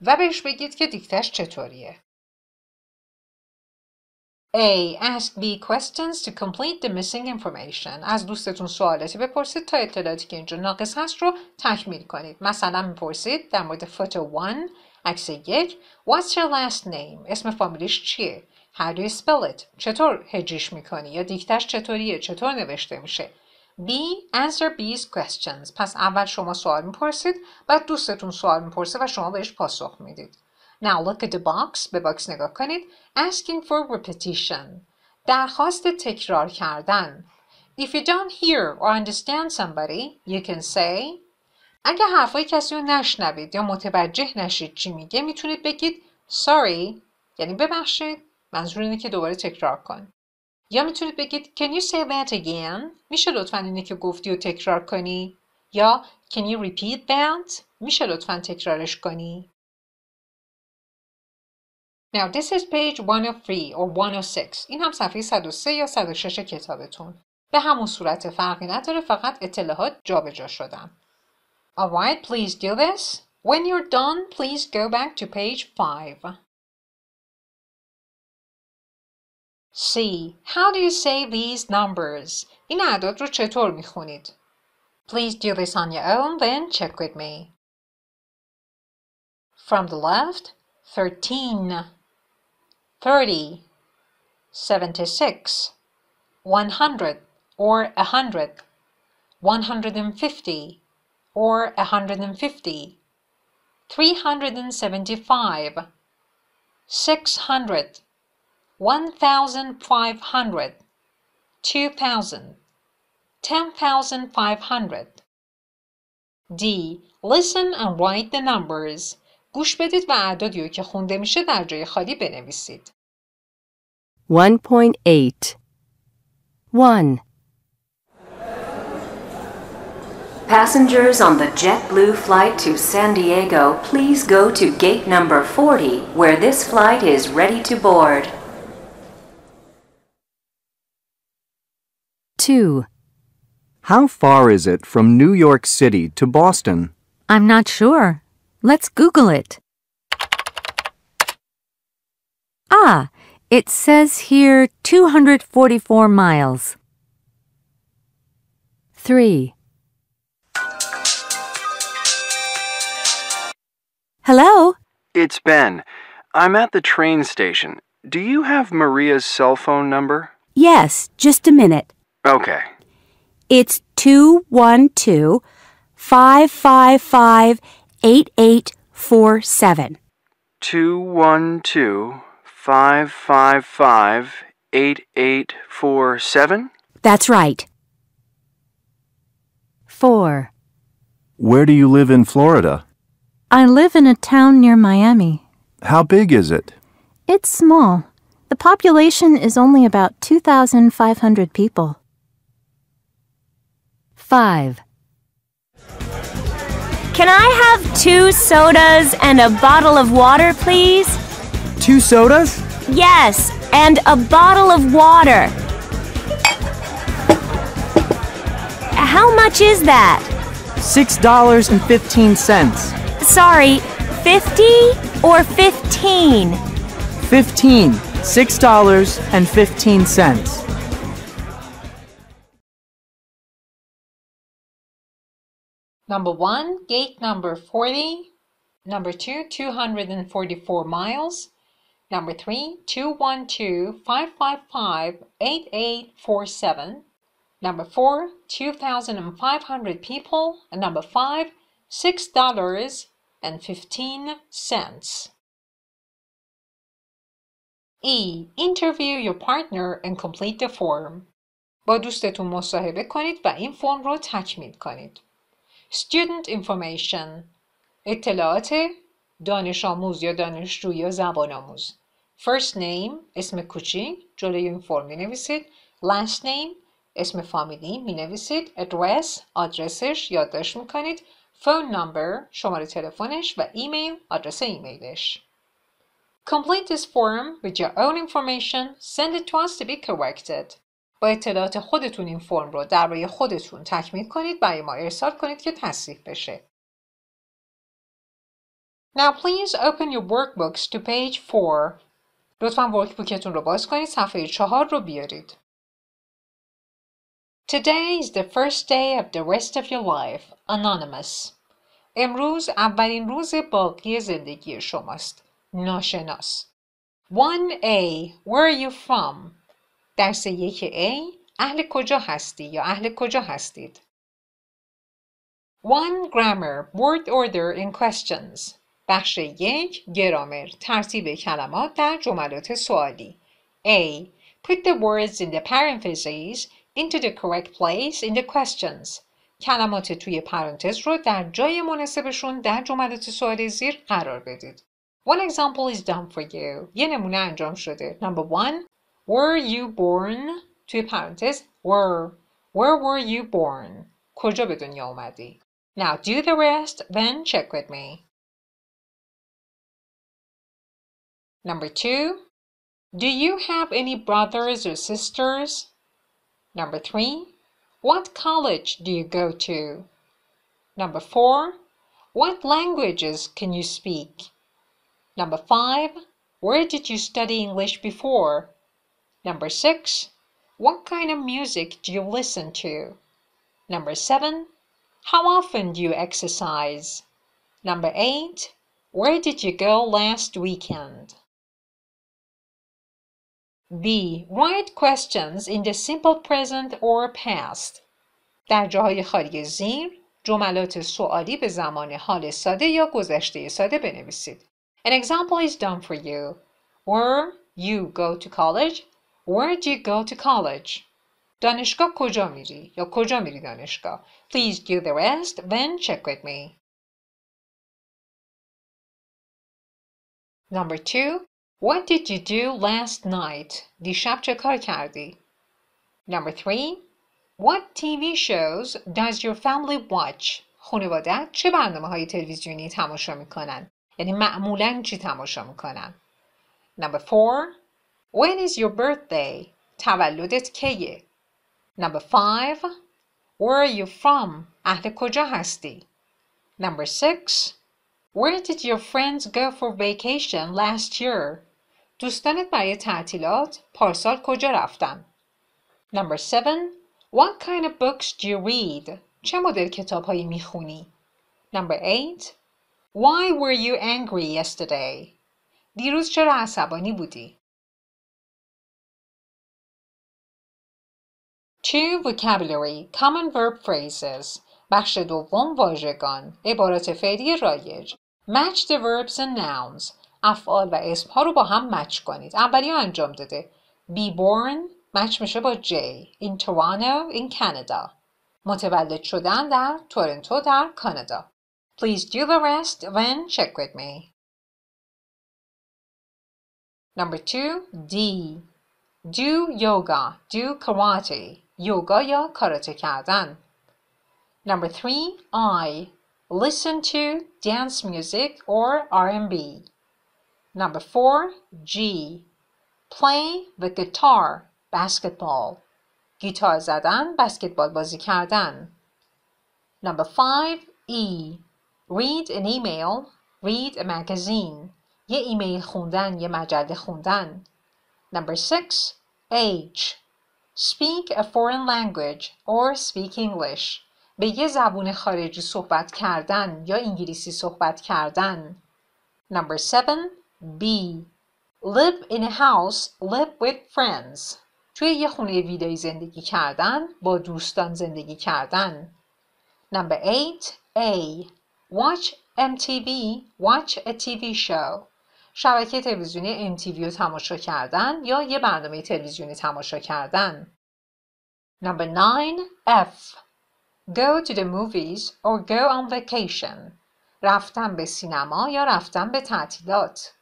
و بهش بگید که دیکتش چطوریه. A. Ask B questions to complete the missing information. از دوستتون سوالاتی بپرسید تا اطلاعاتی که اینجا ناقص هست رو تکمیل کنید. مثلا می‌پرسید در مورد فوتو 1 عکس یک What's your last name? اسم فامیلیش چیه؟ How do you spell it? چطور هجیش می‌کنی؟ یا دیکتش چطوریه؟ چطور نوشته میشه؟ B. Answer B's questions. پس اول شما سوال می‌پرسید بعد دوستتون سوال می‌پرسه و شما بهش پاسخ می‌دید. Now look at the box. به باکس نگاه کنید. Asking for repetition. درخواست تکرار کردن. If you don't hear or understand somebody, you can say اگه حرفای کسی رو نشنوید یا متوجه نشید چی میگه می‌تونید بگید sorry یعنی ببخشید منظور اینه که دوباره تکرار کن یا می‌تونید بگید can you say that again میشه لطفا اینه که گفتی و تکرار کنی یا can you repeat that میشه لطفا تکرارش کنی Now this is page 103 or 106. این هم صفحه 103 یا 106 کتابتون. به همون صورت فرقی نداره فقط اطلاعات جابجا شدن. Alright, please do this. When you're done, please go back to page 5. C. How do you say these numbers? این اعداد رو چطور میخونید؟ Please do this on your own, then check with me. From the left, 13. thirty, seventy-six, one hundred or a hundred, one hundred and fifty or a hundred and fifty, three hundred and seventy-five, six hundred, one thousand five hundred, two thousand, ten thousand five hundred. D. Listen and write the numbers. گوش بدید و اعدادی رو که خونده میشه در جای خالی بنویسید. 1.8 1. Passengers on the JetBlue flight to San Diego, please go to gate number 40 where this flight is ready to board. 2. How far is it from New York City to Boston? I'm not sure. Let's Google it. Ah, it says here 244 miles. 3. Hello? It's Ben. I'm at the train station. Do you have Maria's cell phone number? Yes, just a minute. Okay. It's 212 555 8847. 212 555 8847? That's right. 4. Where do you live in Florida? I live in a town near Miami. How big is it? It's small. The population is only about 2,500 people. 5. Can I have two sodas and a bottle of water, please? Two sodas? Yes, and a bottle of water. How much is that? $6.15. Sorry, 50 or 15? 15. $6.15. Number one, gate number 40. Number two, 244 miles. Number three, 212 555 8847. Number four, 2,500 people. And number five, $6.15. E. Interview your partner and complete the form. با دوستتون مصاحبه کنید و این فرم رو تکمیل کنید. Student information اطلاعات دانش آموز یا دانشجو یا زبان آموز First name اسم کوچیک جلوی این فرم می نویسید Last name اسم فامیلی می نویسید Address آدرسش یادداشت می کنید Phone number شماره تلفنش و ایمیل آدرس ایمیلش Complete this form with your own information. Send it to us to be corrected. با اطلاعات خودتون این فرم رو درباره خودتون تکمیل کنید برای ما ارسال کنید که تصحیح بشه. Now please open your workbooks to page 4. لطفاً ورکبوکتون رو باز کنید صفحه 4 رو بیارید. Today is the first day of the rest of your life. Anonymous. امروز اولین روز باقی زندگی شماست. ناشناس. 1A. Where are you from? درس یک A. اهل کجا هستی یا اهل کجا هستید؟ 1. Grammar. Word order in questions. بخش یک گرامر ترتیب کلمات در جملات سوالی A. Put the words in the parentheses into the correct place in the questions. کلمات توی پرانتز رو در جای مناسبشون در جملات سوالی زیر قرار بدید. One example is done for you. یه نمونه انجام شده. Number one, were you born? توی پرانتز were. Where were you born? کجا به دنیا اومدی؟ Now do the rest, then check with me. Number two, do you have any brothers or sisters? Number three, what college do you go to? Number four, what languages can you speak? Number five, where did you study English before? Number six, what kind of music do you listen to? Number seven, how often do you exercise? Number eight, where did you go last weekend? B. Write questions in the simple present or past. در جاهای خالی زیر جملات سوالی به زمان حال ساده یا گذشته ساده بنویسید. An example is done for you. Where you go to college? Where do you go to college? دانشگاه کجا میری یا کجا میری دانشگاه؟ Please do the rest, then check with me. Number two, what did you do last night? دیشب چه کار کردی؟ Number three, what TV shows does your family watch? خانوادت چه برنامه های تلویزیونی تماشا میکنن؟ یعنی معمولا چی تماشا میکنن؟ Number four, when is your birthday? تولدت کیه؟ Number five, where are you from? اهل کجا هستی؟ Number six, where did your friends go for vacation last year? دوستانت برای تعطیلات پارسال کجا رفتن؟ Number seven, what kind of books do you read? چه مدل کتاب هایی میخونی؟ Number eight, why were you angry yesterday? دیروز چرا عصبانی بودی؟ Two vocabulary, common verb phrases. بخش دوم واژگان عبارات فعلی رایج Match the verbs and nouns افعال و اسمها رو با هم مچ کنید اولی ها انجام داده Be born مچ میشه با J In Toronto in Canada متولد شدن در تورنتو در کانادا Please do the rest then check with me Number two D Do yoga Do karate یوگا یا کاراته کردن Number three I Listen to dance music or R&B Number four, G. Play the guitar, basketball. گیتار زدن، بسکتبال بازی کردن. Number five, E. Read an email, read a magazine. یه ایمیل خوندن، یه مجله خوندن. Number six, H. Speak a foreign language or speak English. به یه زبون خارجی صحبت کردن یا انگلیسی صحبت کردن. Number seven, B. Live in a house, live with friends. توی یه خونه ویدایی زندگی کردن، با دوستان زندگی کردن. Number 8. A. Watch MTV, watch a TV show. شبکه تلویزیونی MTV رو تماشا کردن یا یه برنامه تلویزیونی تماشا کردن. Number 9. F. Go to the movies or go on vacation. رفتن به سینما یا رفتن به تعطیلات.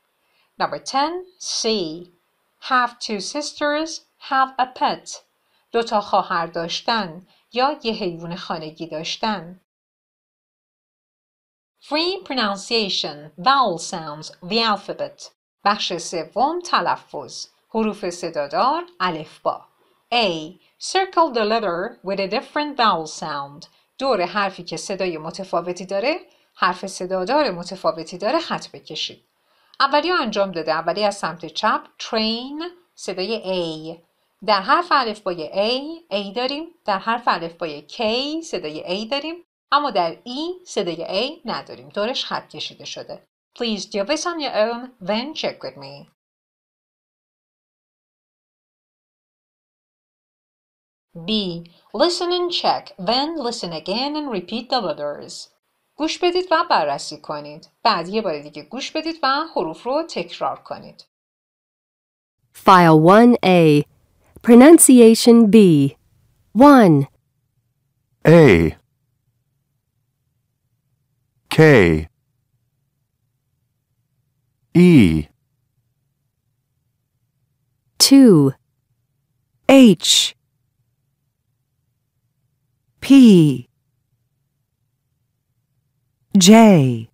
Number 10. C. Have two sisters, have a pet. دو تا خواهر داشتن یا یه حیوان خانگی داشتن. Free pronunciation, vowel sounds, the alphabet. بخش سوم تلفظ. حروف صدادار الفبا. A. Circle the letter with a different vowel sound. دور حرفی که صدای متفاوتی داره، حرف صدادار متفاوتی داره خط بکشید. اولی انجام داده اولی از سمت چپ train صدای A در حرف الفبای A A داریم در حرف الفبای K صدای A داریم اما در E صدای A نداریم دورش خط کشیده شده Please do this on your own then check with me B. Listen and check, then listen again and repeat the letters. گوش بدید و بررسی کنید. بعد یه بار دیگه گوش بدید و حروف رو تکرار کنید. File 1A Pronunciation B 1. A K. E. 2. H. P. J.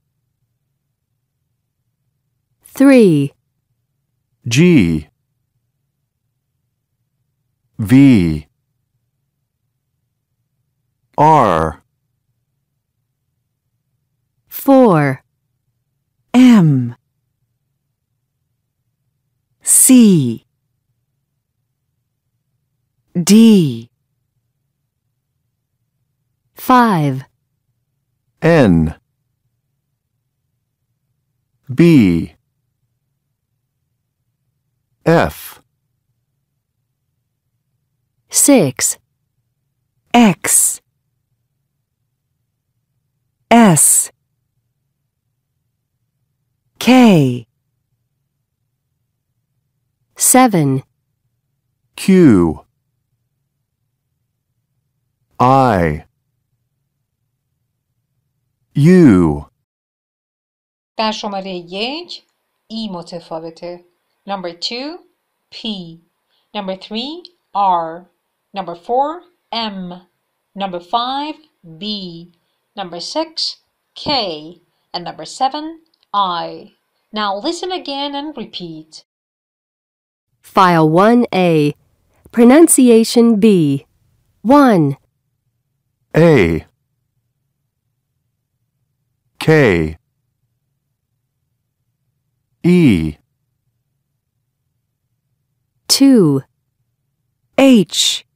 3. G. V. R 4. M. C. D. 5. N. B. F. 6. X. S K 7. Q I U در شماره یک E متفاوته. Number two P. Number three R. Number four M. Number five B. Number six K. And number seven I. Now listen again and repeat. File 1A Pronunciation B. 1. A. K. E. 2. H.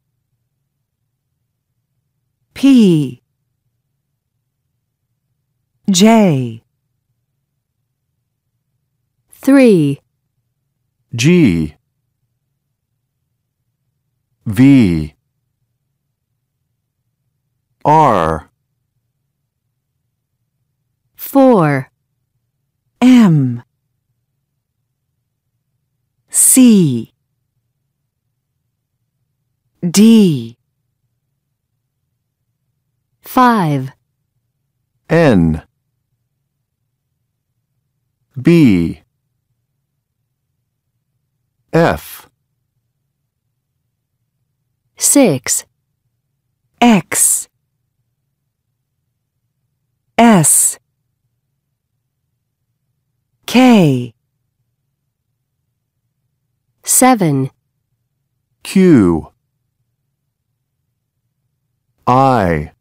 P. J 3. G. V. R. Four, M. C. D. Five, N. B F. Six, X. S. K. Seven, Q. I.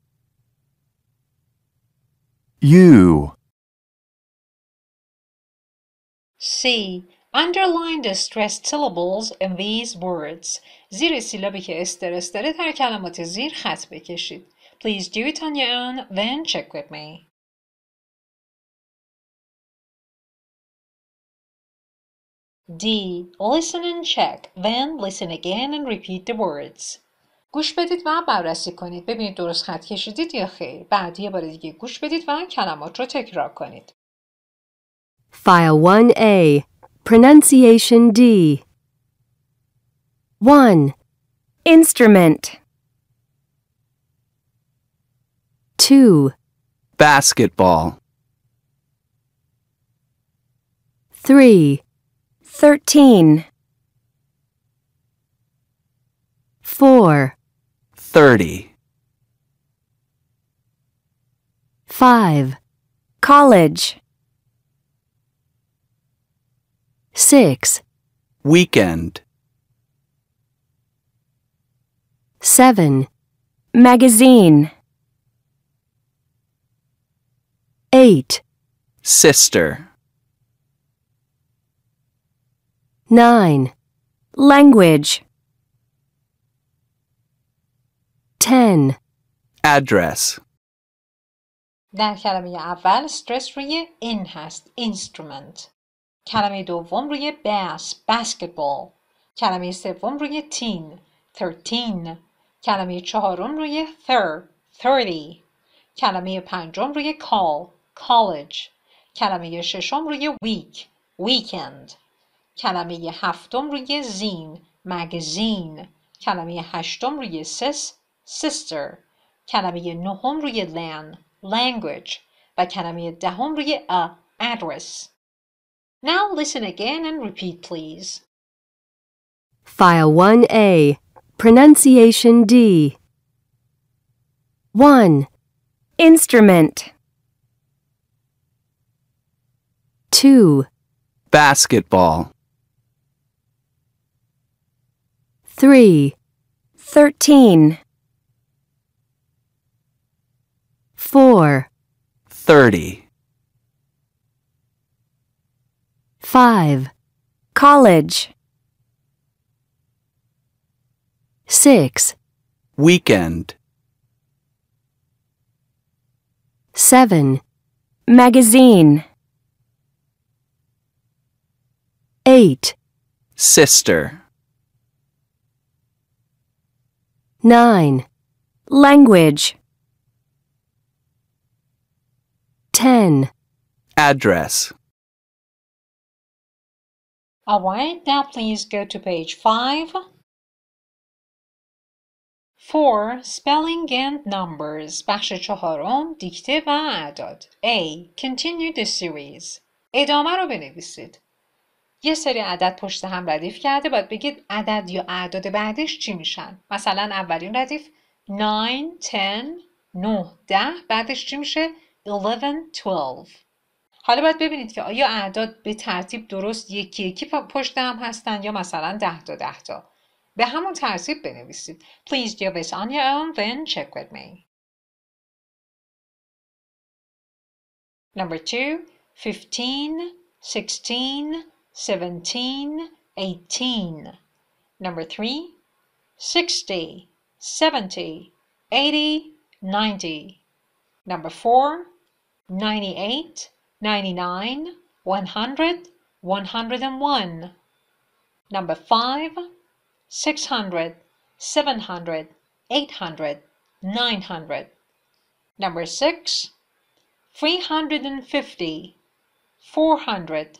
U. C. Underline the stressed syllables in these words. زیر سیلابی که استرس داره در کلمات زیر خط بکشید. Please do it on your own, then check with me. D. Listen and check, then listen again and repeat the words. گوش بدید و بررسی کنید. ببینید درست خط کشیدید یا خیر. بعد یه بار دیگه گوش بدید و کلمات رو تکرار کنید. file 1A, pronunciation D. 1, Instrument. 2, Basketball. 3, Thirteen. 4, 30. 5, College 6, Weekend. 7, Magazine 8, Sister. 9, Language 10, Address. در کلمه اول استرس روی این هست instrument کلمه دوم روی bass basketball. کلمه سوم روی teen 13 کلمه چهارم روی thir 30 کلمه پنجم روی call college. کلمه ششم روی week weekend. کلمه هفتم روی زین magazine. کلمه هشتم روی سس sister. کلمه نهم روی lan language. و کلمه دهم روی a address. Now listen again and repeat please. file 1A, pronunciation D. 1, Instrument 2, Basketball. 3, Thirteen 4, 30. 5, College. 6, Weekend. 7, Magazine. 8, Sister. 9, Language. 10, Address. Alright, now please go to page 5. 4. Spelling and Numbers بخش چهارم دیکته و اعداد A. Continue the series ادامه رو بنویسید یه سری عدد پشت هم ردیف کرده باید بگید عدد یا اعداد بعدش چی میشن مثلا اولین ردیف 9 10 9 10 بعدش چی میشه 11 12 حالا باید ببینید که آیا اعداد به ترتیب درست یکی یکی پشت هم هستن یا مثلا 10 تا 10 تا. به همون ترتیب بنویسید. Please do this on your own then check with me. Number 2 15 16 17 18 Number 3 60 70 80 90 Number 4 98 99 100 101 Number 5 600 700 800 900 Number 6 350, 400,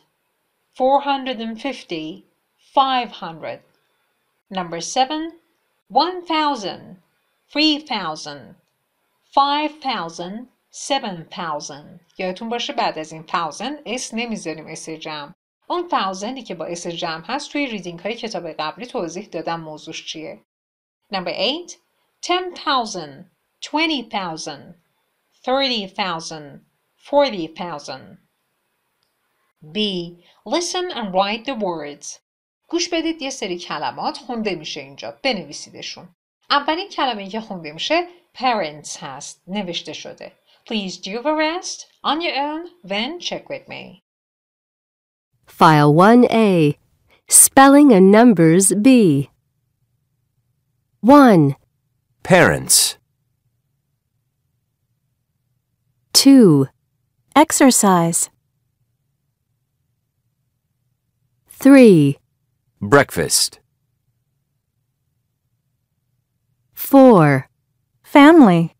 450, 500. Number 7, 1000, 3000, 5000, 7000 یادتون باشه بعد از این 1000 s نمی‌ذاریم s جمع. اون 1000 که با s جمع هست توی reading های کتاب قبلی توضیح دادم موضوعش چیه. Number 8 10,000 20,000 30,000 40,000 B. Listen and write the words. گوش بدید یه سری کلمات خونده میشه اینجا. بنویسیدشون. اولین کلمه که خونده میشه parents هست. نوشته شده. Please do the rest on your own then check with me File 1A. Spelling and numbers B. 1, Parents. 2, Exercise. 3, Breakfast. 4, Family.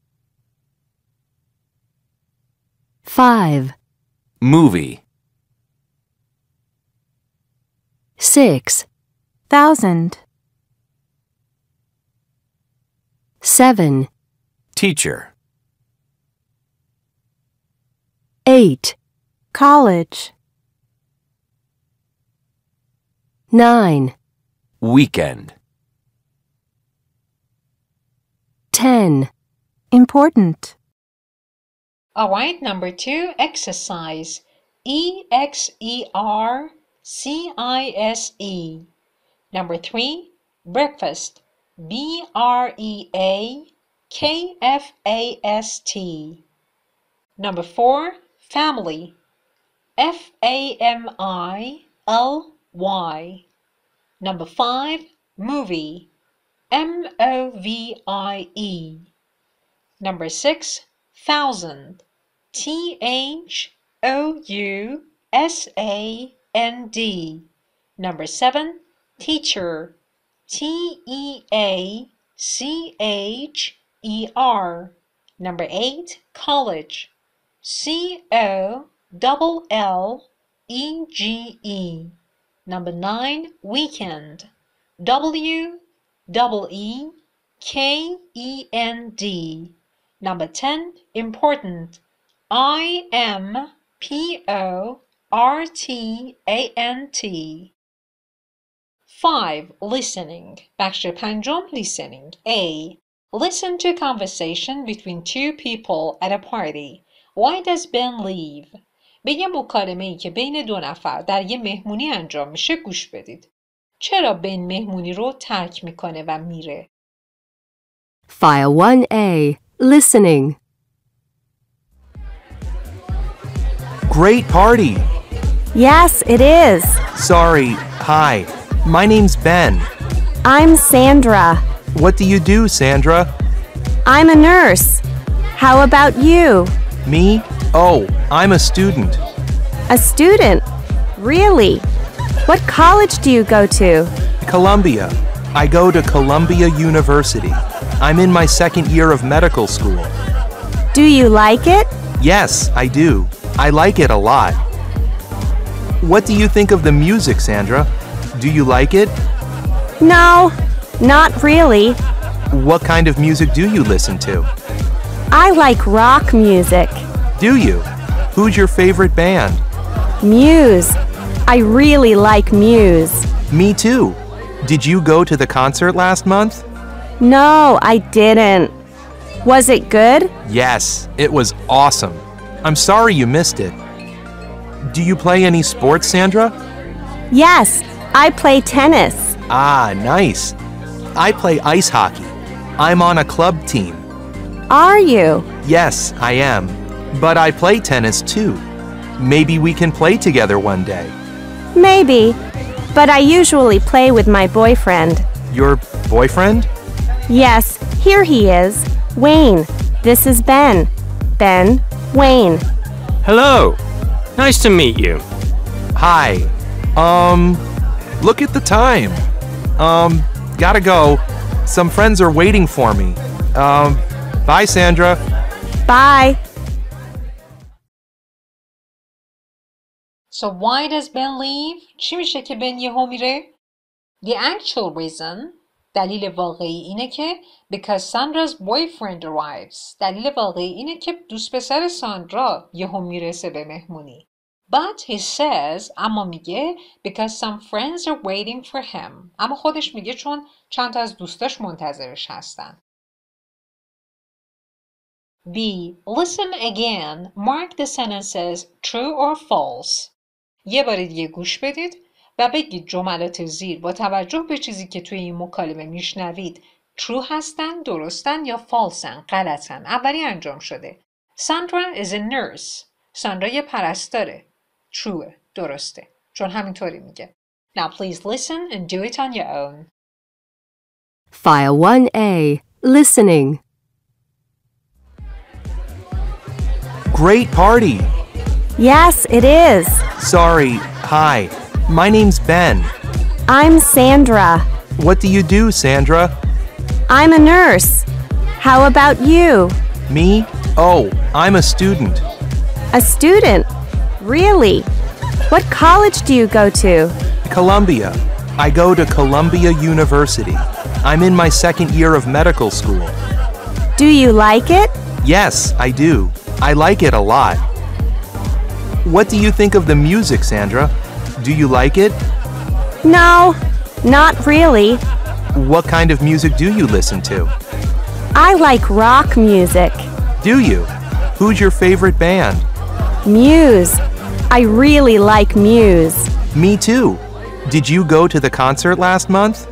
5, Movie. 6, Thousand. 7, Teacher. 8, College. 9, Weekend. 10, Important. Alright, number 2 exercise. E X E R C I S E. Number 3 breakfast. B R E A K F A S T. Number 4 family. F A M I L Y. Number 5 movie. M O V I E. Number 6 thousand T H O U S A N D. Number 7 teacher. T E A C H E R. Number 8 college. C O double L E G E. Number 9 weekend. W double E K E N D. Number 10 important I M P O R T A N T 5. Listening بخش پنجم listening A. Listen to conversation between two people at a party. Why does Ben leave? به یه مکالمه ای که بین دو نفر در یه مهمونی انجام میشه گوش بدید. چرا بن مهمونی رو ترک میکنه و میره؟ File 1A. Listening. Great party. Yes, it is. Sorry. Hi. My name's Ben. I'm Sandra. What do you do, Sandra? I'm a nurse. How about you? Me? Oh, I'm a student. A student? Really? What college do you go to? Columbia. I go to Columbia University. I'm in my second year of medical school. Do you like it? Yes, I do. I like it a lot. What do you think of the music, Sandra? Do you like it? No, not really. What kind of music do you listen to? I like rock music. Do you? Who's your favorite band? Muse. I really like Muse. Me too. Did you go to the concert last month? No, I didn't. Was it good? Yes, it was awesome. I'm sorry you missed it. Do you play any sports, Sandra? Yes, I play tennis. Ah, nice. I play ice hockey. I'm on a club team. Are you? Yes, I am. But I play tennis too. Maybe we can play together one day. Maybe. But I usually play with my boyfriend. Your boyfriend? Yes, here he is. Wayne. This is Ben. Ben, Wayne. Hello. Nice to meet you. Hi. Um, look at the time. Um, gotta go. Some friends are waiting for me. Um, bye, Sandra. Bye. So why does Ben leave? چی میشه که بن یهو میره؟ The actual reason دلیل واقعی اینه که because Sandra's boyfriend arrives دلیل واقعی اینه که دوست پسر ساندرا یهو می‌رسه به مهمونی But he says اما میگه because some friends are waiting for him اما خودش میگه چون چند تا از دوستاش منتظرش هستن B. Listen again. Mark the sentences true or false. یه بار دیگه گوش بدید و بگید جملات زیر با توجه به چیزی که توی این مکالمه میشنوید true هستن، درستن یا falseن، غلطن. اولی انجام شده. Sandra is a nurse. ساندرا یه پرستاره. true درسته. چون همینطوری میگه. Now please listen and do it on your own. File 1A. Listening. Great party. Yes, it is. Sorry. Hi. My name's Ben. I'm Sandra. What do you do, Sandra? I'm a nurse. How about you? Me? Oh, I'm a student. A student? Really? What college do you go to? Columbia. I go to Columbia University. I'm in my second year of medical school. Do you like it? Yes, I do. I like it a lot. What do you think of the music, Sandra? Do you like it? No, not really. What kind of music do you listen to? I like rock music. Do you? Who's your favorite band? Muse. I really like Muse. Me too. Did you go to the concert last month?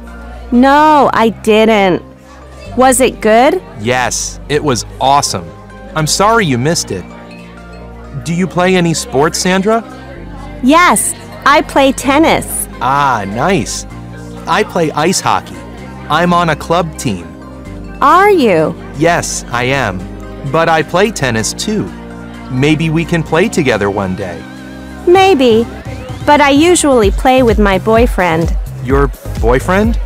No, I didn't. Was it good? Yes, it was awesome. I'm sorry you missed it. Do you play any sports, Sandra? Yes, I play tennis. Ah, nice. I play ice hockey. I'm on a club team. Are you? Yes, I am. But I play tennis too. Maybe we can play together one day. Maybe. But I usually play with my boyfriend. Your boyfriend?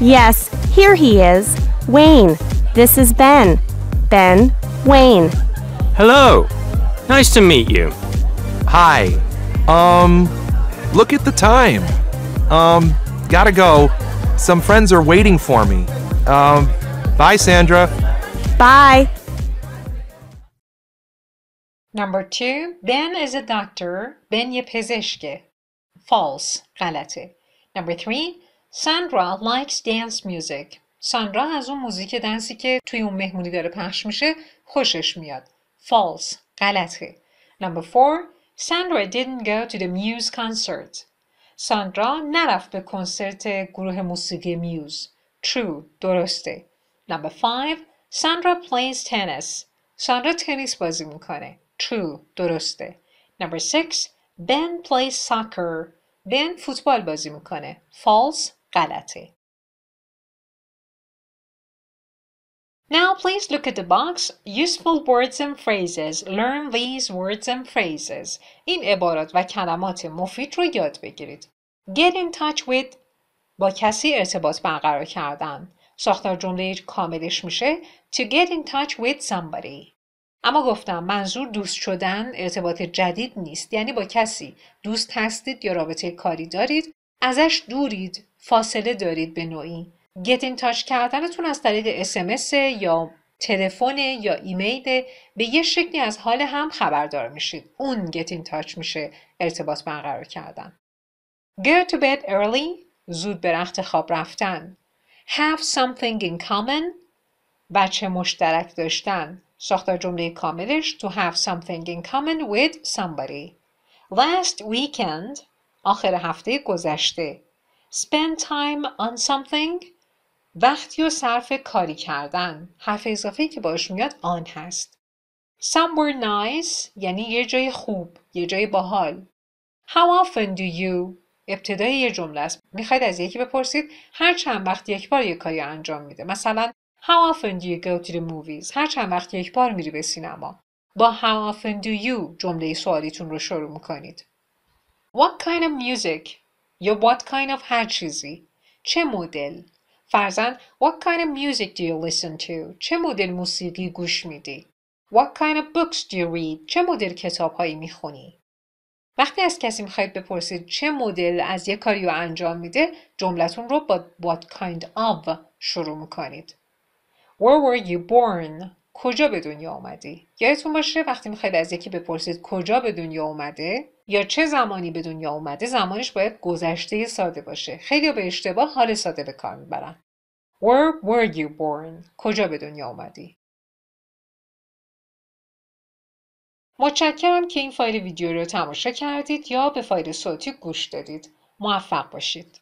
Yes, here he is. Wayne. This is Ben. Ben, Wayne. Hello. Nice to meet you. Hi. Um, look at the time. Um, gotta go. Some friends are waiting for me. Um, bye, Sandra. Bye. Number two, Ben is a doctor. Ben یه پزشکه. False. غلطه. Number three, Sandra likes dance music. ساندرا از اون موزیک دنسی که توی اون مهمونی داره پخش میشه خوشش میاد. False. غلطه. Number four, Sandra didn't go to the Muse concert. ساندرا نرفت به کنسرت گروه موسیقی میوز. True. درسته. Number five, Sandra plays tennis. ساندرا تنیس بازی میکنه. True. درسته. Number six, Ben plays soccer. Ben فوتبال بازی میکنه. False. غلطه. Now please look at the box Useful words and phrases. Learn these words and phrases. این عبارات و کلمات مفید رو یاد بگیرید. Get in touch with با کسی ارتباط برقرار کردن. ساختار جمله کاملش میشه to get in touch with somebody. اما گفتم منظور دوست شدن ارتباط جدید نیست یعنی با کسی دوست هستید یا رابطه کاری دارید ازش دورید فاصله دارید به نوعی get in touch کردنتون از طریق اسمس یا تلفن یا ایمیل به یه شکلی از حال هم خبردار میشید. اون get in touch میشه ارتباط برقرار کردن. Go to bed early زود به رخت خواب رفتن. Have something in common بچه مشترک داشتن. ساختار جمله کاملش to have something in common with somebody. Last weekend آخر هفته گذشته. Spend time on something وقتی و صرف کاری کردن. حرف اضافه که باش میاد آن هست. Somewhere nice یعنی یه جای خوب یه جای باحال. How often do you ابتدای یه جمله است. می‌خواید از یکی بپرسید هر چند وقت یک بار یک کاری انجام میده. مثلا how often do you go to the movies هر چند وقت یک بار میری به سینما. با how often do you جمله سوالیتون رو شروع می‌کنید. What kind of music یا what kind of هر چیزی. چه مدل؟ فرزن What kind of music do you listen to? چه مدل موسیقی گوش میدی؟ What kind of books do you read? چه مدل کتاب هایی می‌خونی؟ وقتی از کسی می‌خواید بپرسید چه مدل از یه کاری رو انجام میده جملتون رو با what kind of شروع می‌کنید Where were you born? کجا به دنیا آمدی؟ یادتون باشه وقتی می‌خواید از یکی بپرسید کجا به دنیا اومده یا چه زمانی به دنیا اومده زمانش باید گذشته ساده باشه خیلی به اشتباه حال ساده به کار می‌برن Where were you born? کجا به دنیا اومدی؟ متشکرم که این فایل ویدیو رو تماشا کردید یا به فایل صوتی گوش دادید. موفق باشید.